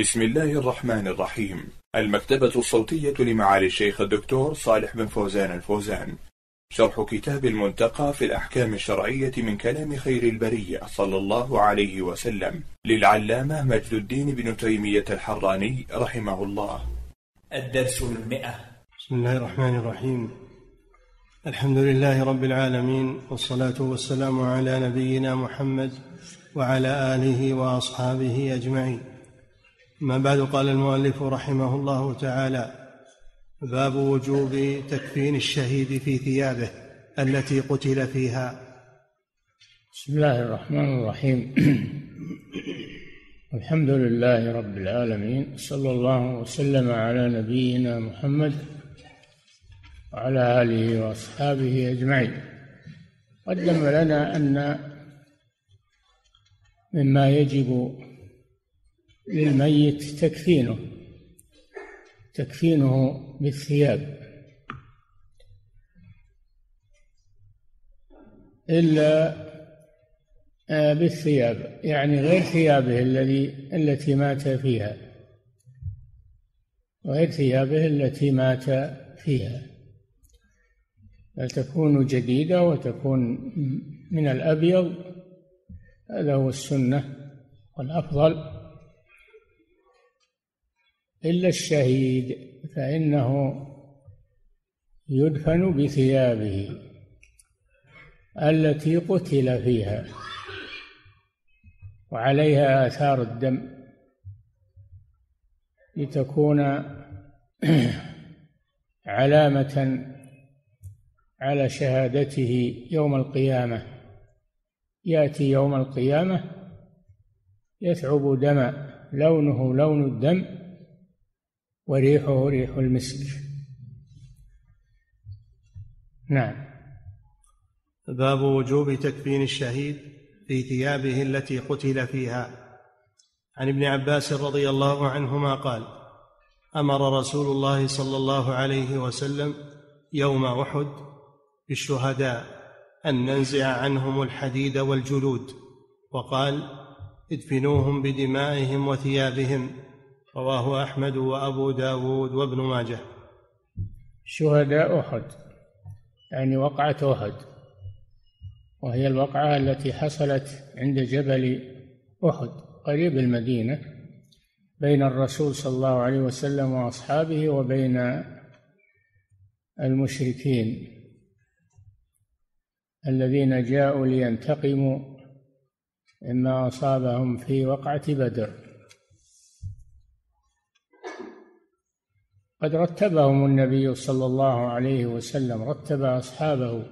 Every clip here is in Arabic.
بسم الله الرحمن الرحيم. المكتبة الصوتية لمعالي الشيخ الدكتور صالح بن فوزان الفوزان. شرح كتاب المنتقى في الأحكام الشرعية من كلام خير البرية صلى الله عليه وسلم. للعلامة مجد الدين بن تيمية الحراني رحمه الله. الدرس المئة. بسم الله الرحمن الرحيم. الحمد لله رب العالمين والصلاة والسلام على نبينا محمد وعلى آله وأصحابه أجمعين. ما بعد قال المؤلف رحمه الله تعالى باب وجوب تكفين الشهيد في ثيابه التي قتل فيها. بسم الله الرحمن الرحيم. الحمد لله رب العالمين صلى الله وسلم على نبينا محمد وعلى آله وأصحابه أجمعين. قدم لنا أن مما يجب للميت تكفينه تكفينه بالثياب. إلا آه، بالثياب يعني غير ثيابه الذي التي مات فيها. غير ثيابه التي مات فيها. بل تكون جديدة وتكون من الأبيض. هذا هو السنة والأفضل. إلا الشهيد فإنه يدفن بثيابه التي قتل فيها وعليها آثار الدم لتكون علامة على شهادته يوم القيامة. يأتي يوم القيامة يثعب دم لونه لون الدم وريحه ريح المسك. نعم. باب وجوب تكفين الشهيد في ثيابه التي قتل فيها. عن ابن عباس رضي الله عنهما قال أمر رسول الله صلى الله عليه وسلم يوم أحد بالشهداء أن ننزع عنهم الحديد والجلود وقال ادفنوهم بدمائهم وثيابهم. رواه أحمد وأبو داود وابن ماجه. شهداء أحد يعني وقعة أحد. وهي الوقعة التي حصلت عند جبل أحد قريب المدينة بين الرسول صلى الله عليه وسلم وأصحابه وبين المشركين الذين جاءوا لينتقموا مما أصابهم في وقعة بدر. قد رتبهم النبي صلى الله عليه وسلم رتب أصحابه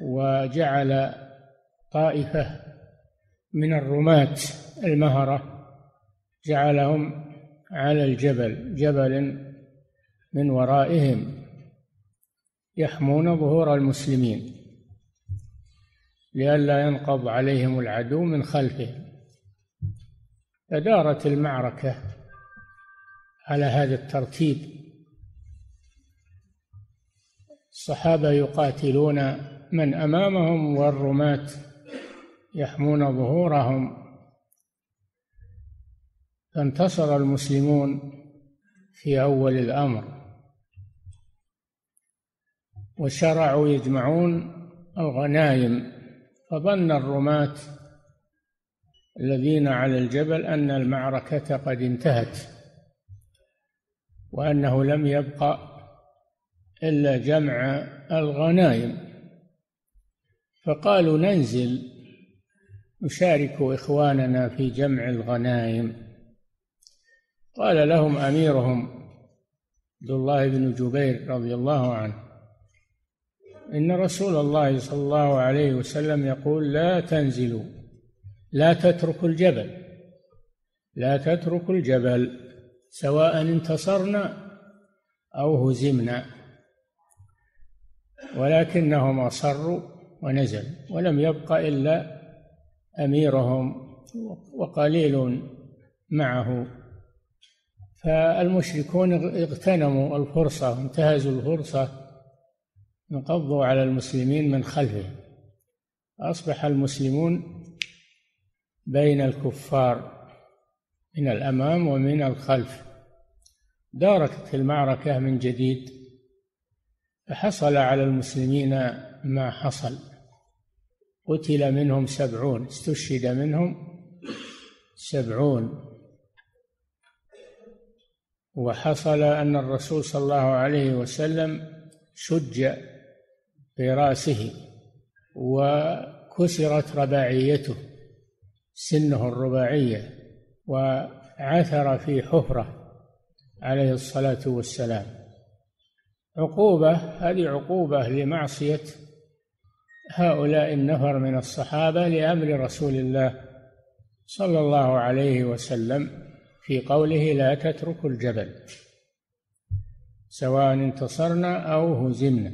وجعل طائفة من الرماة المهرة جعلهم على الجبل جبل من ورائهم يحمون ظهور المسلمين لئلا ينقض عليهم العدو من خلفهم فدارت المعركة على هذا الترتيب. الصحابة يقاتلون من أمامهم والرماة يحمون ظهورهم. فانتصر المسلمون في أول الأمر. وشرعوا يجمعون الغنائم. فظن الرماة الذين على الجبل أن المعركة قد انتهت. وأنه لم يبق إلا جمع الغنائم. فقالوا ننزل نشارك إخواننا في جمع الغنائم. قال لهم أميرهم عبد الله بن جبير رضي الله عنه إن رسول الله صلى الله عليه وسلم يقول لا تنزلوا لا تتركوا الجبل لا تتركوا الجبل. سواء انتصرنا أو هزمنا. ولكنهم أصروا ونزلوا ولم يبق إلا أميرهم وقليل معه. فالمشركون اغتنموا الفرصة وانتهزوا الفرصة انقضوا على المسلمين من خلفهم. أصبح المسلمون بين الكفار. من الأمام ومن الخلف. دارت المعركة من جديد فحصل على المسلمين ما حصل. قتل منهم سبعون استشهد منهم سبعون. وحصل أن الرسول صلى الله عليه وسلم شج في رأسه وكسرت رباعيته سنه الرباعية. وعثر في حفرة عليه الصلاة والسلام. عقوبة هذه عقوبة لمعصية هؤلاء النفر من الصحابة لأمر رسول الله صلى الله عليه وسلم في قوله لا تتركوا الجبل سواء انتصرنا أو هزمنا.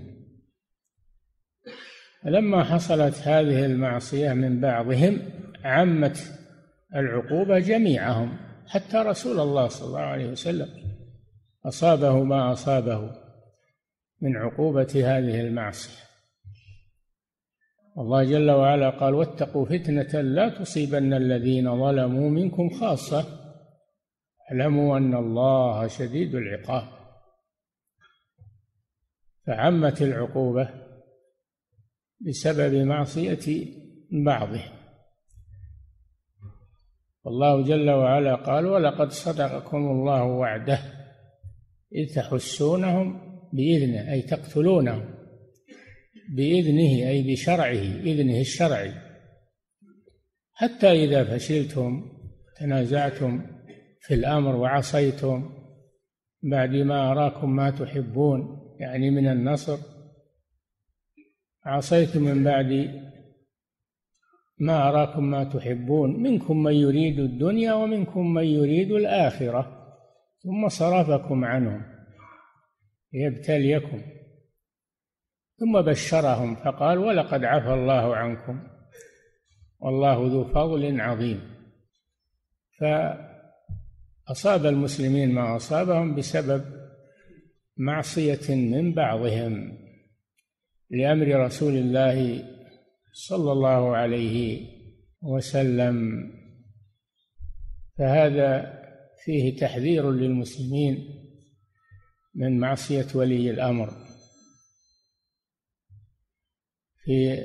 لما حصلت هذه المعصية من بعضهم عمت العقوبة جميعهم حتى رسول الله صلى الله عليه وسلم أصابه ما أصابه من عقوبة هذه المعصية. الله جل وعلا قال واتقوا فتنة لا تصيبن الذين ظلموا منكم خاصة. اعلموا أن الله شديد العقاب. فعمت العقوبة بسبب معصية بعضهم. والله جل وعلا قال ولقد صدقكم الله وعده إذ تحسونهم بإذنه أي تقتلونهم بإذنه أي بشرعه إذنه الشرعي. حتى إذا فشلتم تنازعتم في الأمر وعصيتم بعد ما أراكم ما تحبون يعني من النصر عصيتم من بعد ما أراكم ما تحبون منكم من يريد الدنيا ومنكم من يريد الآخرة. ثم صرفكم عنهم ليبتليكم. ثم بشرهم فقال ولقد عفى الله عنكم والله ذو فضل عظيم. فأصاب المسلمين ما أصابهم بسبب معصية من بعضهم لأمر رسول الله صلى الله عليه وسلم. فهذا فيه تحذير للمسلمين من معصية ولي الأمر. في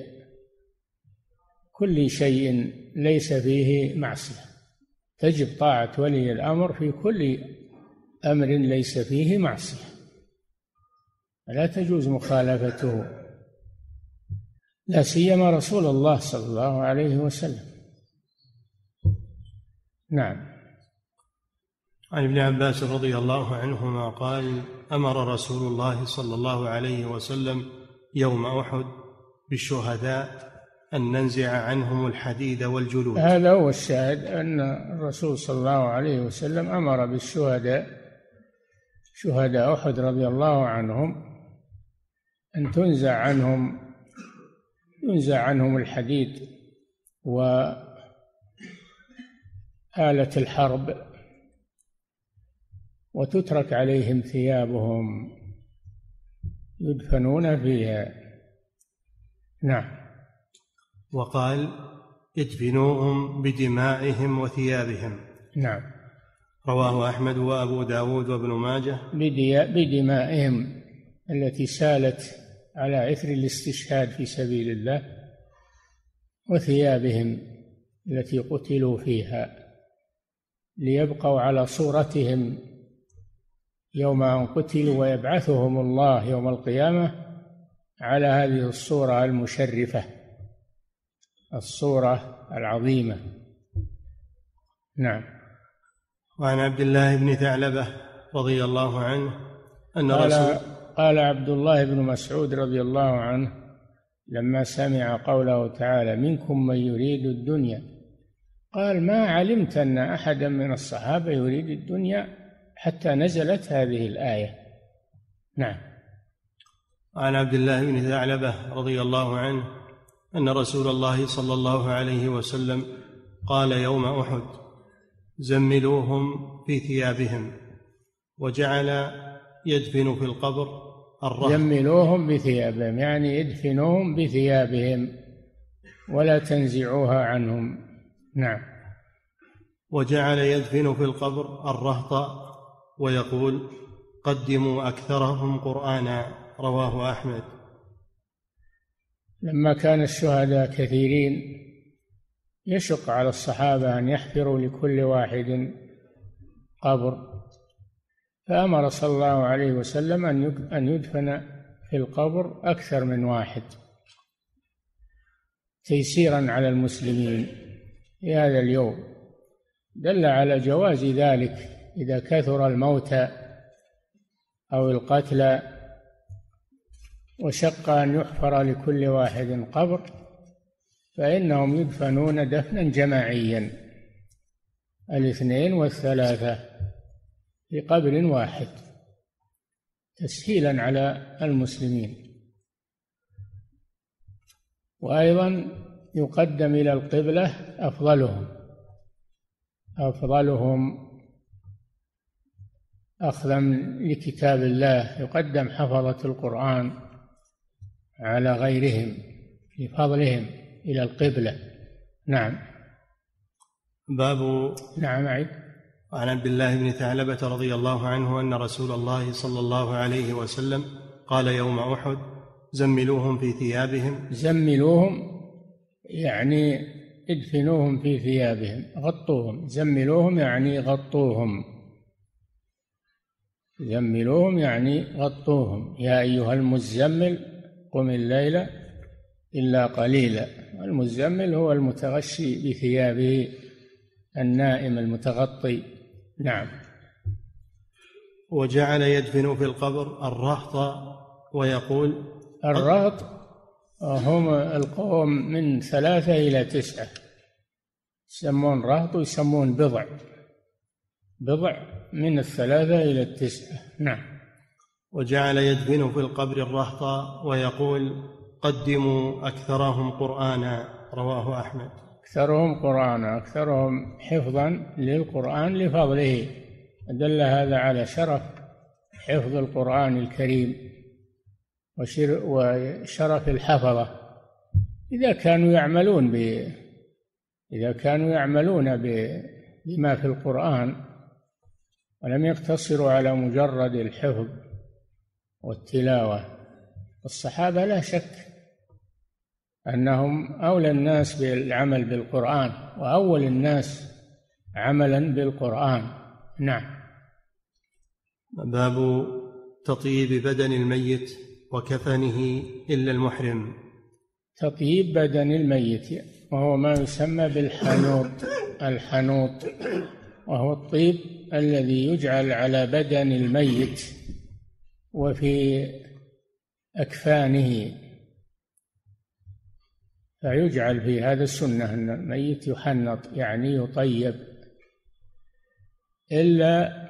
كل شيء ليس فيه معصية. تجب طاعة ولي الأمر في كل أمر ليس فيه معصية. لا تجوز مخالفته. لا سيما رسول الله صلى الله عليه وسلم. نعم. عن ابن عباس رضي الله عنهما قال أمر رسول الله صلى الله عليه وسلم يوم أحد بالشهداء أن ننزع عنهم الحديد والجلود. هذا هو الشاهد أن الرسول صلى الله عليه وسلم أمر بالشهداء شهداء أحد رضي الله عنهم أن تنزع عنهم ينزع عنهم الحديد وآلة الحرب وتترك عليهم ثيابهم يدفنون فيها. نعم. وقال ادفنوهم بدمائهم وثيابهم. نعم. رواه أحمد وأبو داود وابن ماجه. بدمائهم التي سالت على إثر الاستشهاد في سبيل الله وثيابهم التي قتلوا فيها ليبقوا على صورتهم يوم أن قتلوا ويبعثهم الله يوم القيامة على هذه الصورة المشرفة الصورة العظيمة. نعم. وعن عبد الله بن ثعلبة رضي الله عنه أن رسول قال عبد الله بن مسعود رضي الله عنه لما سمع قوله تعالى منكم من يريد الدنيا قال ما علمت أن أحدا من الصحابة يريد الدنيا حتى نزلت هذه الآية؟ نعم. عن عبد الله بن ثعلبة رضي الله عنه أن رسول الله صلى الله عليه وسلم قال يوم أحد زملوهم في ثيابهم وجعل يدفن في القبر الرهط جملوهم بثيابهم يعني ادفنوهم بثيابهم ولا تنزعوها عنهم. نعم. وجعل يدفن في القبر الرهط ويقول قدموا أكثرهم قرآنا رواه أحمد. لما كان الشهداء كثيرين يشق على الصحابة أن يحفروا لكل واحد قبر. فأمر صلى الله عليه وسلم أن أن يدفن في القبر أكثر من واحد تيسيرا على المسلمين. في هذا اليوم دل على جواز ذلك إذا كثر الموتى أو القتلى وشق أن يحفر لكل واحد قبر فإنهم يدفنون دفنا جماعيا. الاثنين والثلاثة في قبر واحد تسهيلا على المسلمين. وأيضا يقدم إلى القبلة أفضلهم. أفضلهم أخذا لكتاب الله يقدم حفظة القرآن على غيرهم لفضلهم إلى القبلة. نعم. باب نعم عيد عن عبد الله بن ثعلبة رضي الله عنه أن رسول الله صلى الله عليه وسلم قال يوم أحد زملوهم في ثيابهم. زملوهم يعني ادفنوهم في ثيابهم غطوهم. زملوهم يعني غطوهم. زملوهم يعني غطوهم. يا أيها المزمل قم الليل إلا قليلا. المزمل هو المتغشي بثيابه النائم المتغطي. نعم. وجعل يدفن في القبر الرهط ويقول الرهط هم القوم من ثلاثة إلى تسعة. يسمون رهط ويسمون بضع. بضع من الثلاثة إلى التسعة. نعم. وجعل يدفن في القبر الرهط ويقول قدموا أكثرهم قرآنا. رواه أحمد. أكثرهم قرآنا أكثرهم حفظا للقرآن لفضله. دل هذا على شرف حفظ القرآن الكريم وشرف الحفظة. إذا كانوا يعملون ب إذا كانوا يعملون بما في القرآن ولم يقتصروا على مجرد الحفظ والتلاوة الصحابة لا شك أنهم أولى الناس بالعمل بالقرآن وأول الناس عملا بالقرآن. نعم. باب تطيب بدن الميت وكفنه إلا المحرم. تطيب بدن الميت وهو ما يسمى بالحنوط الحنوط وهو الطيب الذي يجعل على بدن الميت وفي أكفانه. فيجعل في هذا السنة أن الميت يحنط يعني يطيب. إلا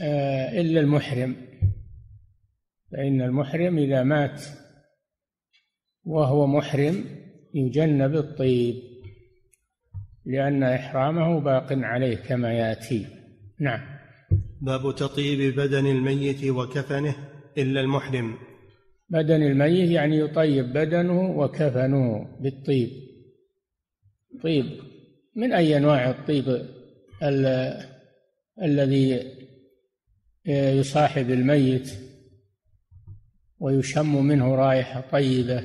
آه، إلا المحرم. فإن المحرم إذا مات وهو محرم يجنب الطيب لأن إحرامه باق عليه كما يأتي. نعم. باب تطيب بدن الميت وكفنه إلا المحرم. بدن الميت يعني يطيب بدنه وكفنه بالطيب. طيب من أي أنواع الطيب الذي يصاحب الميت ويشم منه رائحة طيبة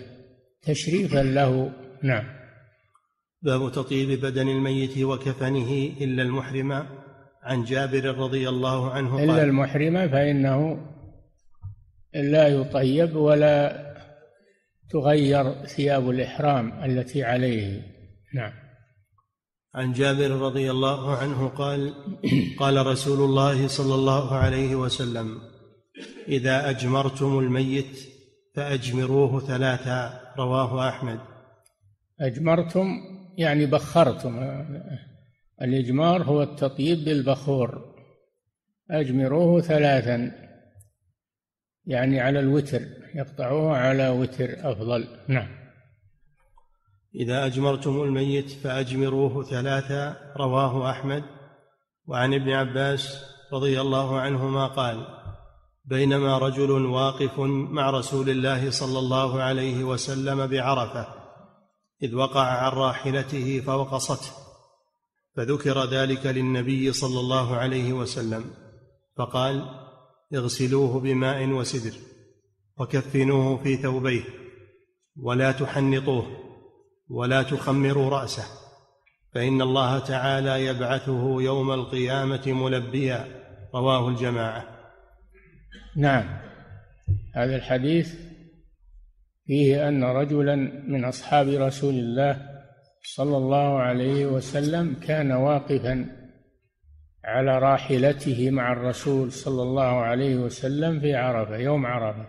تشريفا له؟ نعم. باب تطيب بدن الميت وكفنه إلا المحرم. عن جابر رضي الله عنه إلا المحرم فإنه لا يطيب ولا تغير ثياب الإحرام التي عليه. نعم. عن جابر رضي الله عنه قال قال رسول الله صلى الله عليه وسلم إذا أجمرتم الميت فأجمروه ثلاثا رواه أحمد. أجمرتم يعني بخرتم. الإجمار هو التطيب بالبخور أجمروه ثلاثا. يعني على الوتر يقطعوه على وتر أفضل. نعم. إذا أجمرتم الميت فأجمروه ثلاثا رواه أحمد. وعن ابن عباس رضي الله عنهما قال بينما رجل واقف مع رسول الله صلى الله عليه وسلم بعرفة إذ وقع عن راحلته فوقصته فذكر ذلك للنبي صلى الله عليه وسلم فقال اغسلوه بماء وسدر وكفنوه في ثوبيه ولا تحنطوه ولا تخمروا رأسه فإن الله تعالى يبعثه يوم القيامة ملبيا رواه الجماعة. نعم. هذا الحديث فيه أن رجلا من أصحاب رسول الله صلى الله عليه وسلم كان واقفا على راحلته مع الرسول صلى الله عليه وسلم في عرفة يوم عرفة.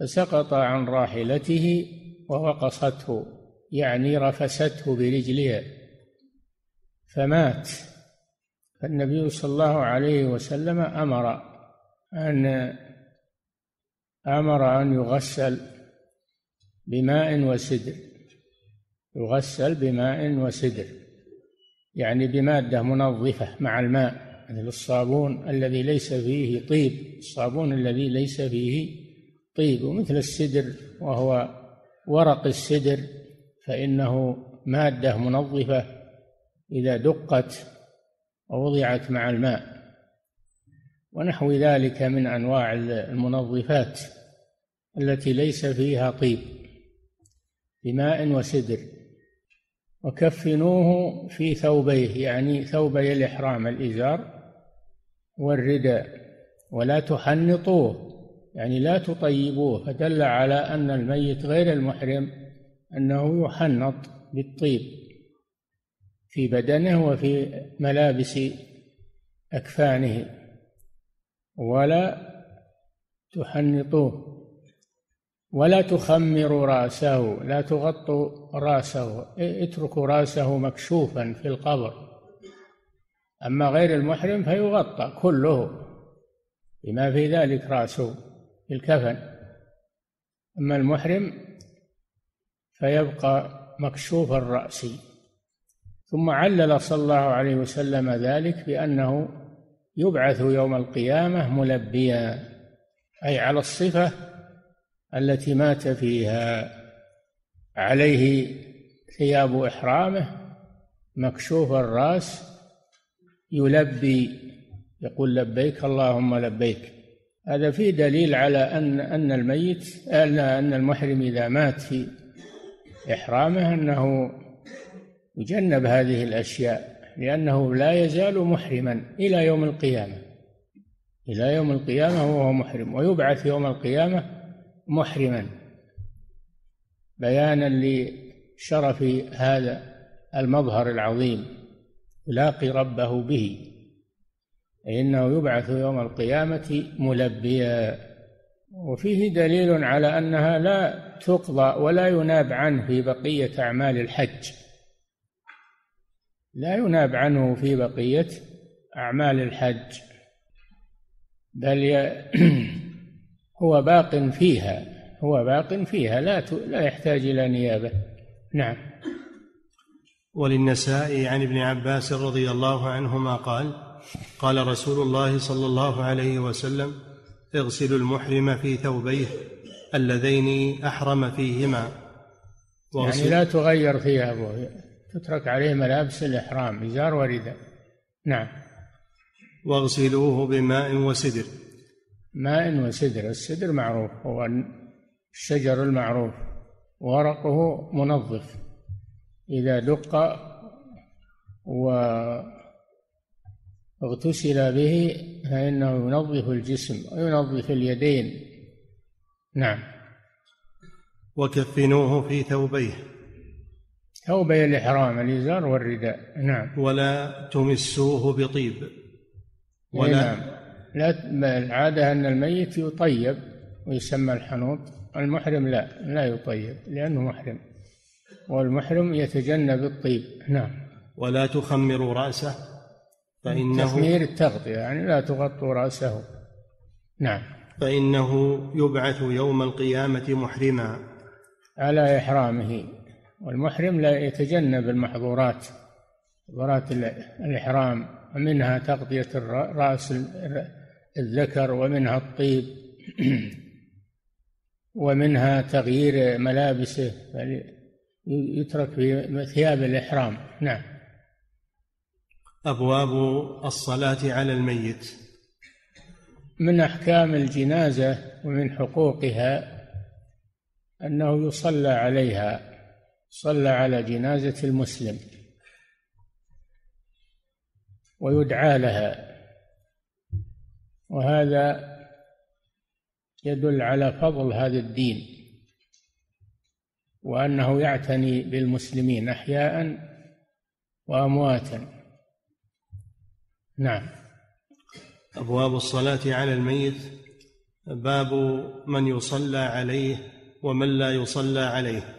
فسقط عن راحلته ووقصته يعني رفسته برجلها. فمات. فالنبي صلى الله عليه وسلم أمر أن أمر أن يغسل بماء وسدر. يغسل بماء وسدر. يعني بمادة منظفة مع الماء مثل الصابون الذي ليس فيه طيب الصابون الذي ليس فيه طيب ومثل السدر وهو ورق السدر فإنه مادة منظفة إذا دقت ووضعت مع الماء. ونحو ذلك من أنواع المنظفات التي ليس فيها طيب بماء وسدر. وكفنوه في ثوبيه يعني ثوبي الإحرام الإزار والرداء ولا تحنطوه يعني لا تطيبوه فدل على أن الميت غير المحرم أنه يحنط بالطيب في بدنه وفي ملابس أكفانه ولا تحنطوه. ولا تخمروا راسه لا تغطوا راسه اتركوا راسه مكشوفا في القبر. أما غير المحرم فيغطى كله بما في ذلك راسه في الكفن. أما المحرم فيبقى مكشوف الرأس. ثم علل صلى الله عليه وسلم ذلك بأنه يبعث يوم القيامة ملبيا أي على الصفة التي مات فيها عليه ثياب إحرامه مكشوف الرأس يلبي يقول لبيك اللهم لبيك. هذا فيه دليل على أن أن الميت أن المحرم إذا مات في إحرامه أنه يجنب هذه الأشياء لأنه لا يزال محرما إلى يوم القيامة. إلى يوم القيامة وهو محرم ويبعث يوم القيامة محرما. بيانا لشرف هذا المظهر العظيم يلاقي ربه به فإنه يبعث يوم القيامة ملبيا. وفيه دليل على أنها لا تقضى ولا يناب عنه في بقية أعمال الحج. لا يناب عنه في بقية أعمال الحج. بل هو باق فيها هو باق فيها لا لا يحتاج إلى نيابة. نعم. وللنساء عن ابن عباس رضي الله عنهما قال قال رسول الله صلى الله عليه وسلم اغسلوا المحرم في ثوبيه اللذين أحرم فيهما. يعني لا تغير ثيابه تترك عليه ملابس الإحرام إزار ورداء نعم. واغسلوه بماء وسدر. ماء وسدر. السدر معروف هو الشجر المعروف. ورقه منظف. إذا دق و اغتسل به فإنه ينظف الجسم وينظف اليدين. نعم. وكفنوه في ثوبيه. ثوبي الإحرام الإزار والرداء. نعم. ولا تمسوه بطيب. ولا نعم. لا العادة أن الميت يطيب ويسمى الحنوط المحرم لا لا يطيب لأنه محرم والمحرم يتجنب الطيب نعم. ولا تخمروا رأسه فإنه تخمير التغطية يعني لا تغطوا رأسه نعم. فإنه يبعث يوم القيامة محرما. على إحرامه والمحرم لا يتجنب المحظورات محظورات الإحرام ومنها تغطية رأس الذكر ومنها الطيب ومنها تغيير ملابسه يترك في ثياب الإحرام. نعم. أبواب الصلاة على الميت. من أحكام الجنازة ومن حقوقها أنه يصلى عليها صلى على جنازة المسلم ويدعى لها. وهذا يدل على فضل هذا الدين وأنه يعتني بالمسلمين أحياء وأمواتا. نعم. أبواب الصلاة على الميت. باب من يصلى عليه ومن لا يصلى عليه.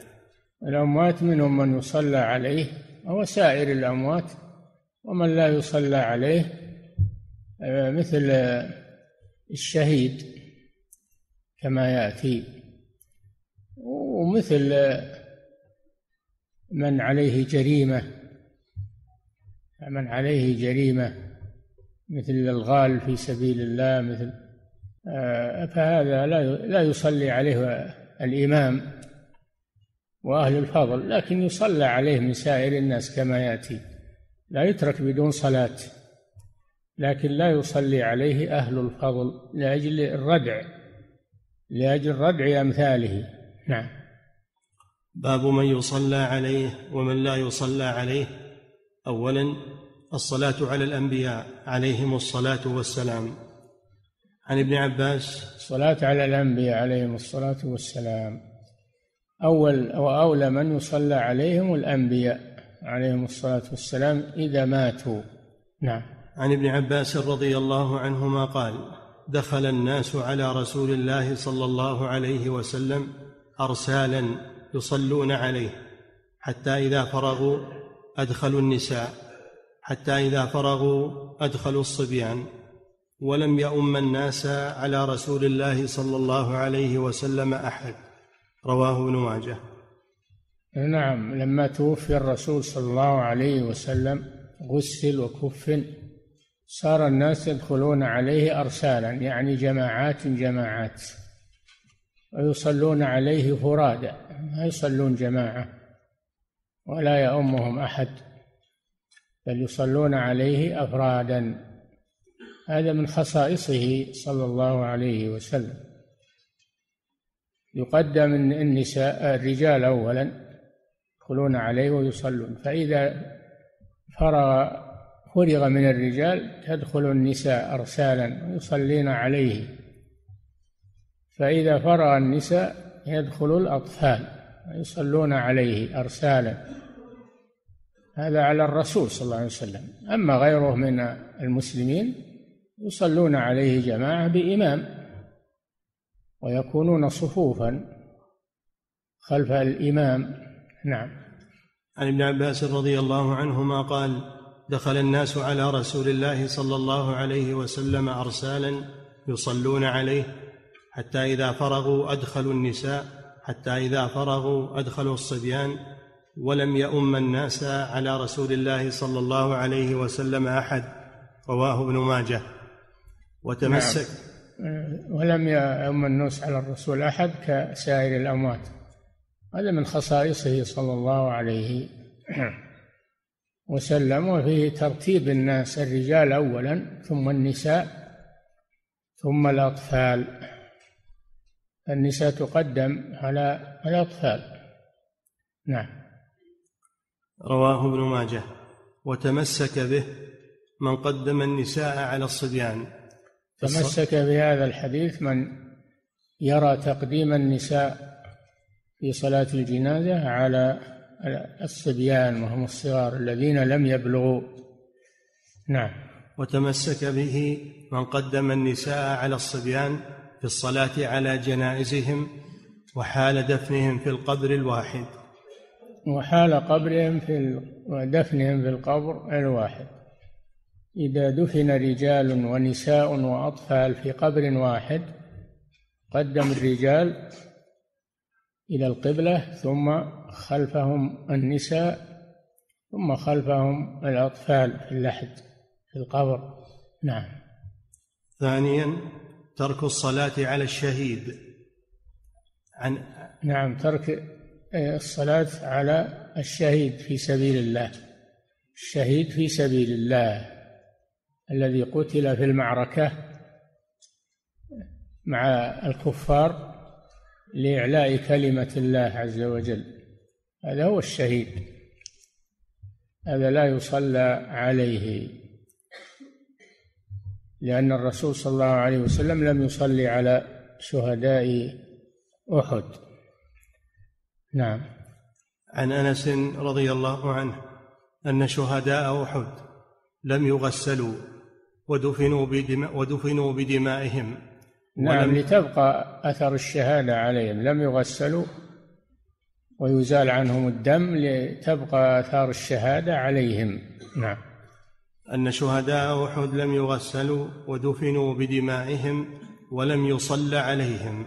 الأموات منهم من يصلى عليه وسائر الأموات ومن لا يصلى عليه مثل الشهيد كما يأتي. ومثل من عليه جريمة من عليه جريمة مثل الغال في سبيل الله مثل آه، فهذا لا لا يصلي عليه الإمام وأهل الفضل لكن يصلى عليه من سائر الناس كما يأتي. لا يترك بدون صلاة. لكن لا يصلي عليه أهل الفضل لأجل الردع لأجل ردع أمثاله. نعم. باب من يصلى عليه ومن لا يصلى عليه. أولا الصلاة على الأنبياء عليهم الصلاة والسلام. عن ابن عباس الصلاة على الأنبياء عليهم الصلاة والسلام. أول وأولى من يصلى عليهم الأنبياء عليهم الصلاة والسلام إذا ماتوا. نعم. عن ابن عباس رضي الله عنهما قال دخل الناس على رسول الله صلى الله عليه وسلم أرسالا يصلون عليه حتى إذا فرغوا أدخلوا النساء حتى إذا فرغوا أدخلوا الصبيان. ولم يؤم الناس على رسول الله صلى الله عليه وسلم أحد. رواه ابن ماجه. نعم لما توفي الرسول صلى الله عليه وسلم غسل وكفن صار الناس يدخلون عليه أرسالا يعني جماعات جماعات ويصلون عليه فرادى ما يصلون جماعة ولا يؤمهم أحد بل يصلون عليه أفرادا. هذا من خصائصه صلى الله عليه وسلم. يقدم النساء الرجال أولا يدخلون عليه ويصلون فإذا فرغ فرغ من الرجال تدخل النساء أرسالا ويصلين عليه. فإذا فرغ النساء يدخل الأطفال ويصلون عليه أرسالا. هذا على الرسول صلى الله عليه وسلم. أما غيره من المسلمين يصلون عليه جماعة بإمام ويكونون صفوفا خلف الإمام. نعم. عن ابن عباس رضي الله عنهما قال دخل الناس على رسول الله صلى الله عليه وسلم أرسالا يصلون عليه حتى إذا فرغوا أدخلوا النساء حتى إذا فرغوا أدخلوا الصبيان ولم يؤم الناس على رسول الله صلى الله عليه وسلم أحد رواه ابن ماجه. وتمسك. نعم. ولم يؤم الناس على الرسول أحد كسائر الأموات. هذا من خصائصه صلى الله عليه وسلم وفيه ترتيب الناس الرجال اولا ثم النساء ثم الأطفال. النساء تقدم على الأطفال. نعم. رواه ابن ماجه. وتمسك به من قدم النساء على الصبيان. تمسك بهذا الحديث من يرى تقديم النساء في صلاة الجنازة على الصبيان وهم الصغار الذين لم يبلغوا. نعم. وتمسك به من قدم النساء على الصبيان في الصلاة على جنائزهم وحال دفنهم في القبر الواحد. وحال قبرهم في دفنهم في القبر الواحد. إذا دفن رجال ونساء وأطفال في قبر واحد قدم الرجال إلى القبلة ثم خلفهم النساء ثم خلفهم الأطفال في اللحد في القبر. نعم. ثانيا ترك الصلاة على الشهيد. عن نعم ترك الصلاة على الشهيد في سبيل الله. الشهيد في سبيل الله الذي قتل في المعركة مع الكفار. لإعلاء كلمة الله عز وجل. هذا هو الشهيد. هذا لا يصلى عليه. لأن الرسول صلى الله عليه وسلم لم يصلي على شهداء أحد. نعم. عن أنس رضي الله عنه أن شهداء أحد لم يغسلوا ودفنوا ودفنوا بدمائهم. نعم. لتبقى أثر الشهادة عليهم لم يغسلوا ويزال عنهم الدم لتبقى آثار الشهادة عليهم. نعم. أن شهداء أحد لم يغسلوا ودفنوا بدمائهم ولم يصلى عليهم.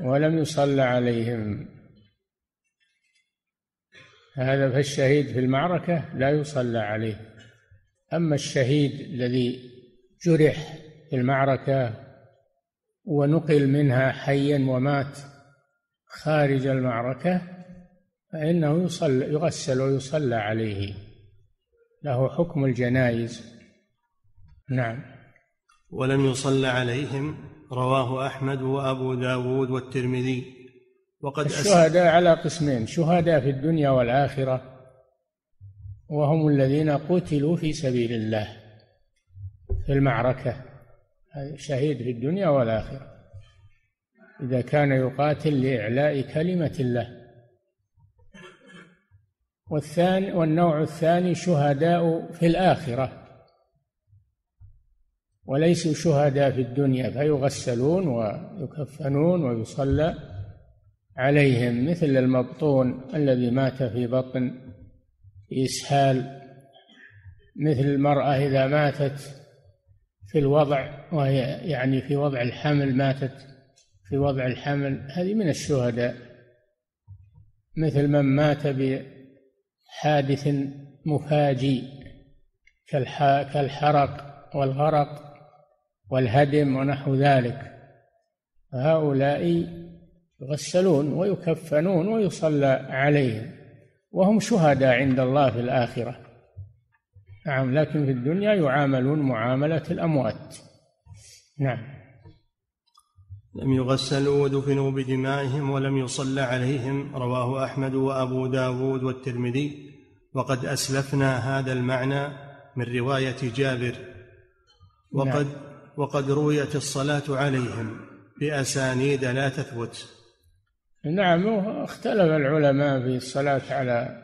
ولم يصلى عليهم. هذا فالشهيد في المعركة لا يصلى عليه. أما الشهيد الذي جرح في المعركة ونقل منها حيا ومات خارج المعركة فإنه يصلى يغسل ويصلى عليه. له حكم الجنائز. نعم. ولم يصلى عليهم رواه أحمد وأبو داود والترمذي. وقد. الشهداء على قسمين شهداء في الدنيا والآخرة وهم الذين قتلوا في سبيل الله في المعركة. شهيد في الدنيا والآخرة. إذا كان يقاتل لإعلاء كلمة الله. والثاني والنوع الثاني شهداء في الآخرة. وليسوا شهداء في الدنيا فيغسلون ويكفنون ويصلى عليهم مثل المبطون الذي مات في بطن إسهال مثل المرأة إذا ماتت في الوضع وهي يعني في وضع الحمل ماتت في وضع الحمل هذه من الشهداء. مثل من مات بحادث مفاجئ كالح- كالحرق والغرق والهدم ونحو ذلك. هؤلاء يغسلون ويكفنون ويصلى عليهم وهم شهداء عند الله في الآخرة. نعم لكن في الدنيا يعاملون معاملة الأموات. نعم. لم يغسلوا ودفنوا بدمائهم ولم يصلى عليهم رواه أحمد وأبو داود والترمذي. وقد أسلفنا هذا المعنى من رواية جابر. وقد وقد رويت الصلاة عليهم بأسانيد لا تثبت. نعم اختلف العلماء في الصلاة على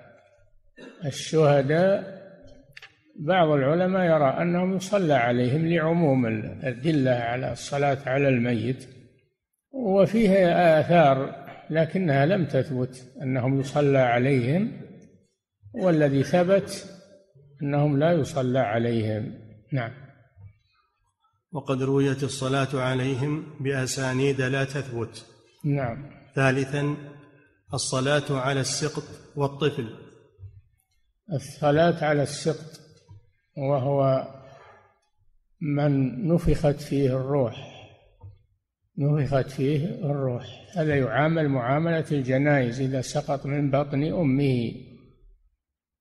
الشهداء بعض العلماء يرى أنهم يصلى عليهم لعموم الأدلة على الصلاة على الميت وفيه آثار لكنها لم تثبت أنهم يصلى عليهم والذي ثبت أنهم لا يصلى عليهم. نعم. وقد رويت الصلاة عليهم بأسانيد لا تثبت. نعم. ثالثا الصلاة على السقط والطفل. الصلاة على السقط وهو من نفخت فيه الروح نفخت فيه الروح. هذا يعامل معاملة الجنائز إذا سقط من بطن أمه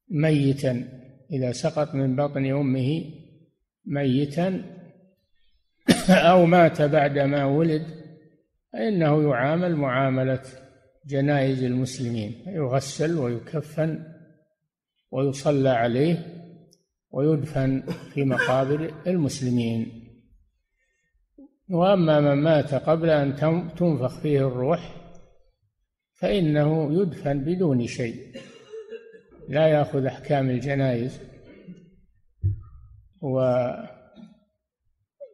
ميتا إذا سقط من بطن أمه ميتا أو مات بعدما ولد فإنه يعامل معاملة جنائز المسلمين. يغسل ويكفن ويصلى عليه ويدفن في مقابر المسلمين. وأما من مات قبل أن تنفخ فيه الروح فإنه يدفن بدون شيء. لا يأخذ أحكام الجنائز. ومع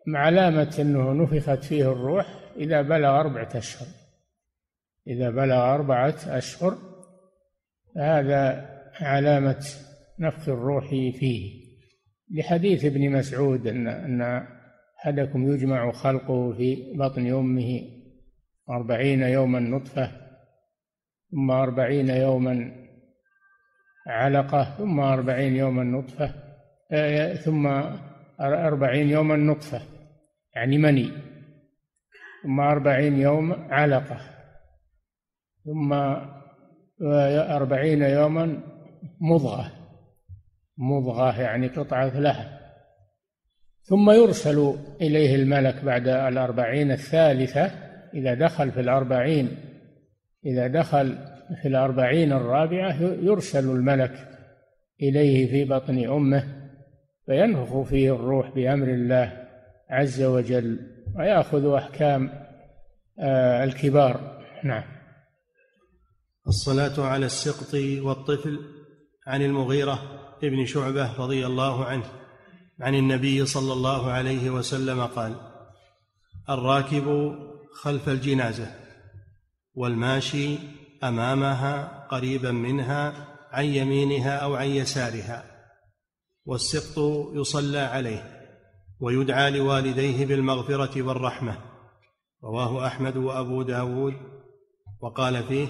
علامة أنه نفخت فيه الروح إذا بلغ أربعة أشهر. إذا بلغ أربعة أشهر هذا علامة نفخ الروح فيه. لحديث ابن مسعود أن أن أحدكم يجمع خلقه في بطن أمه أربعين يوما نطفة ثم أربعين يوما علقة ثم أربعين يوما نطفة ثم أربعين يوما نطفة يعني مني ثم أربعين يوم علقة ثم أربعين يوما مضغة. مضغة يعني قطعة لحم ثم يرسل إليه الملك بعد الأربعين الثالثة إذا دخل في الأربعين إذا دخل في الأربعين الرابعة يرسل الملك إليه في بطن أمه فينفخ فيه الروح بأمر الله عز وجل ويأخذ أحكام آه، الكبار. نعم. الصلاة على السقط والطفل عن المغيرة. ابن شعبة رضي الله عنه عن النبي صلى الله عليه وسلم قال الراكب خلف الجنازة والماشي أمامها قريبا منها عن يمينها أو عن يسارها والسقط يصلى عليه ويدعى لوالديه بالمغفرة والرحمة رواه أحمد وأبو داود وقال فيه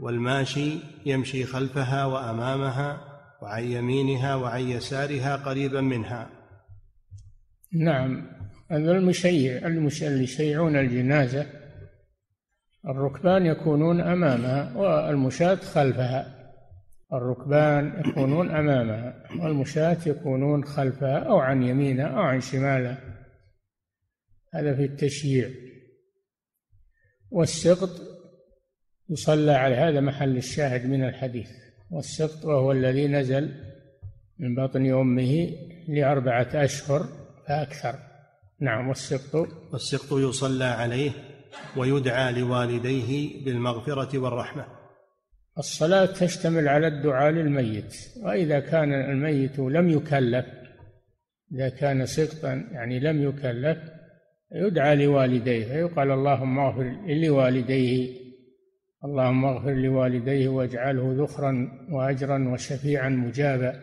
والماشي يمشي خلفها وأمامها وعن يمينها وعن يسارها قريبا منها. نعم هذا المشيع اللي يشيعون الجنازة الركبان يكونون أمامها والمشاة خلفها. الركبان يكونون أمامها والمشاة يكونون خلفها أو عن يمينها أو عن شمالها. هذا في التشييع والسقط يصلى على هذا محل الشاهد من الحديث. والسقط وهو الذي نزل من بطن أمه لأربعة أشهر فأكثر. نعم والسقط والسقط يصلى عليه ويدعى لوالديه بالمغفرة والرحمة. الصلاة تشتمل على الدعاء للميت وإذا كان الميت لم يكلف إذا كان سقطا يعني لم يكلف يدعى لوالديه فيقال اللهم اغفر لوالديه اللهم اغفر لوالديه واجعله ذخرا واجرا وشفيعا مجابا.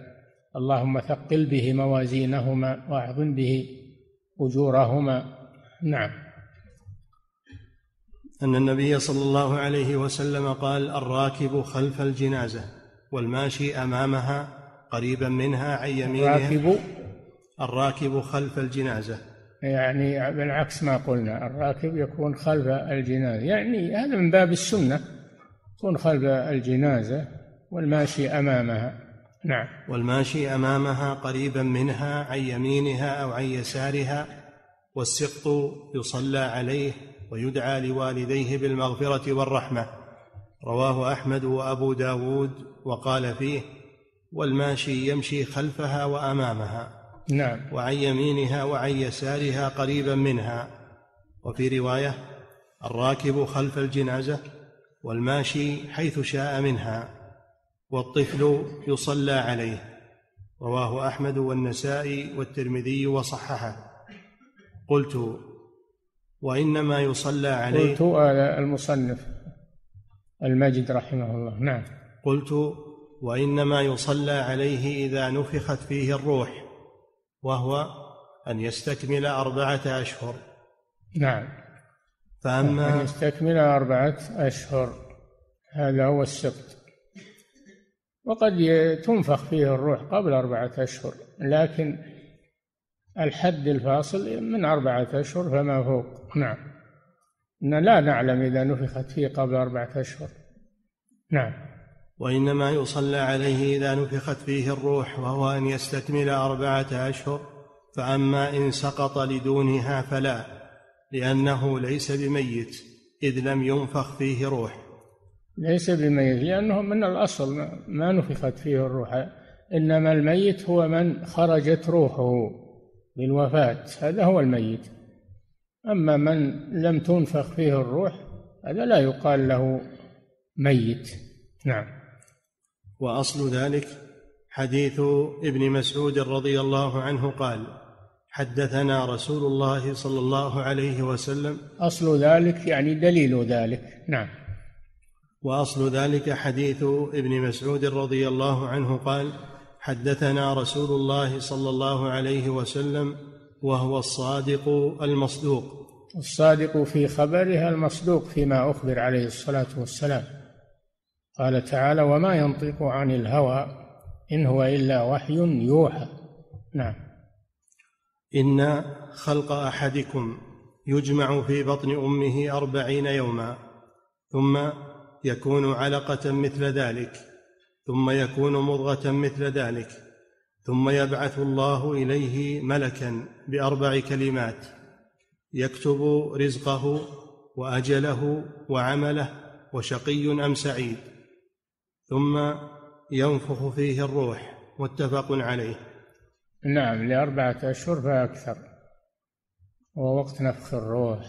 اللهم ثقل به موازينهما وأعظم به أجورهما. نعم. أن النبي صلى الله عليه وسلم قال الراكب خلف الجنازة والماشي أمامها قريبا منها عن يمينها. الراكب. الراكب خلف الجنازة. يعني بالعكس ما قلنا الراكب يكون خلف الجنازة. يعني هذا من باب السنة يكون خلف الجنازة والماشي أمامها. نعم. والماشي أمامها قريبا منها عن يمينها أو عن يسارها والسقط يصلى عليه ويدعى لوالديه بالمغفرة والرحمة. رواه أحمد وأبو داود وقال فيه والماشي يمشي خلفها وأمامها. نعم. وعن يمينها وعن يسارها قريبا منها. وفي رواية الراكب خلف الجنازة والماشي حيث شاء منها والطفل يصلى عليه. رواه أحمد والنسائي والترمذي وصححه. قلت وإنما يصلى عليه. قلت المصنف المجد رحمه الله. نعم. قلت وإنما يصلى عليه إذا نفخت فيه الروح. وهو أن يستكمل أربعة أشهر. نعم. فأما أن يستكمل أربعة أشهر هذا هو السقط وقد تنفخ فيه الروح قبل أربعة أشهر لكن الحد الفاصل من أربعة أشهر فما فوق. نعم. لا نعلم إذا نفخت فيه قبل أربعة أشهر. نعم. وإنما يصلى عليه إذا نفخت فيه الروح وهو أن يستكمل أربعة أشهر فأما إن سقط لدونها فلا لأنه ليس بميت إذ لم ينفخ فيه روح. ليس بميت لأنه من الأصل ما نفخت فيه الروح. إنما الميت هو من خرجت روحه بالوفاة هذا هو الميت. أما من لم تنفخ فيه الروح هذا لا يقال له ميت. نعم. وأصل ذلك حديث ابن مسعود رضي الله عنه قال حدثنا رسول الله صلى الله عليه وسلم. أصل ذلك يعني دليل ذلك. نعم. وأصل ذلك حديث ابن مسعود رضي الله عنه قال حدثنا رسول الله صلى الله عليه وسلم وهو الصادق المصدوق. الصادق في خبره المصدوق فيما أخبر عليه الصلاة والسلام. قال تعالى وما ينطق عن الهوى إن هو إلا وحي يوحى. نعم. إن خلق أحدكم يجمع في بطن أمه أربعين يوما ثم يكون علقة مثل ذلك ثم يكون مضغة مثل ذلك ثم يبعث الله إليه ملكا بأربع كلمات يكتب رزقه وأجله وعمله وشقي أم سعيد. ثم ينفخ فيه الروح متفق عليه. نعم لأربعة أشهر فأكثر هو وقت نفخ الروح.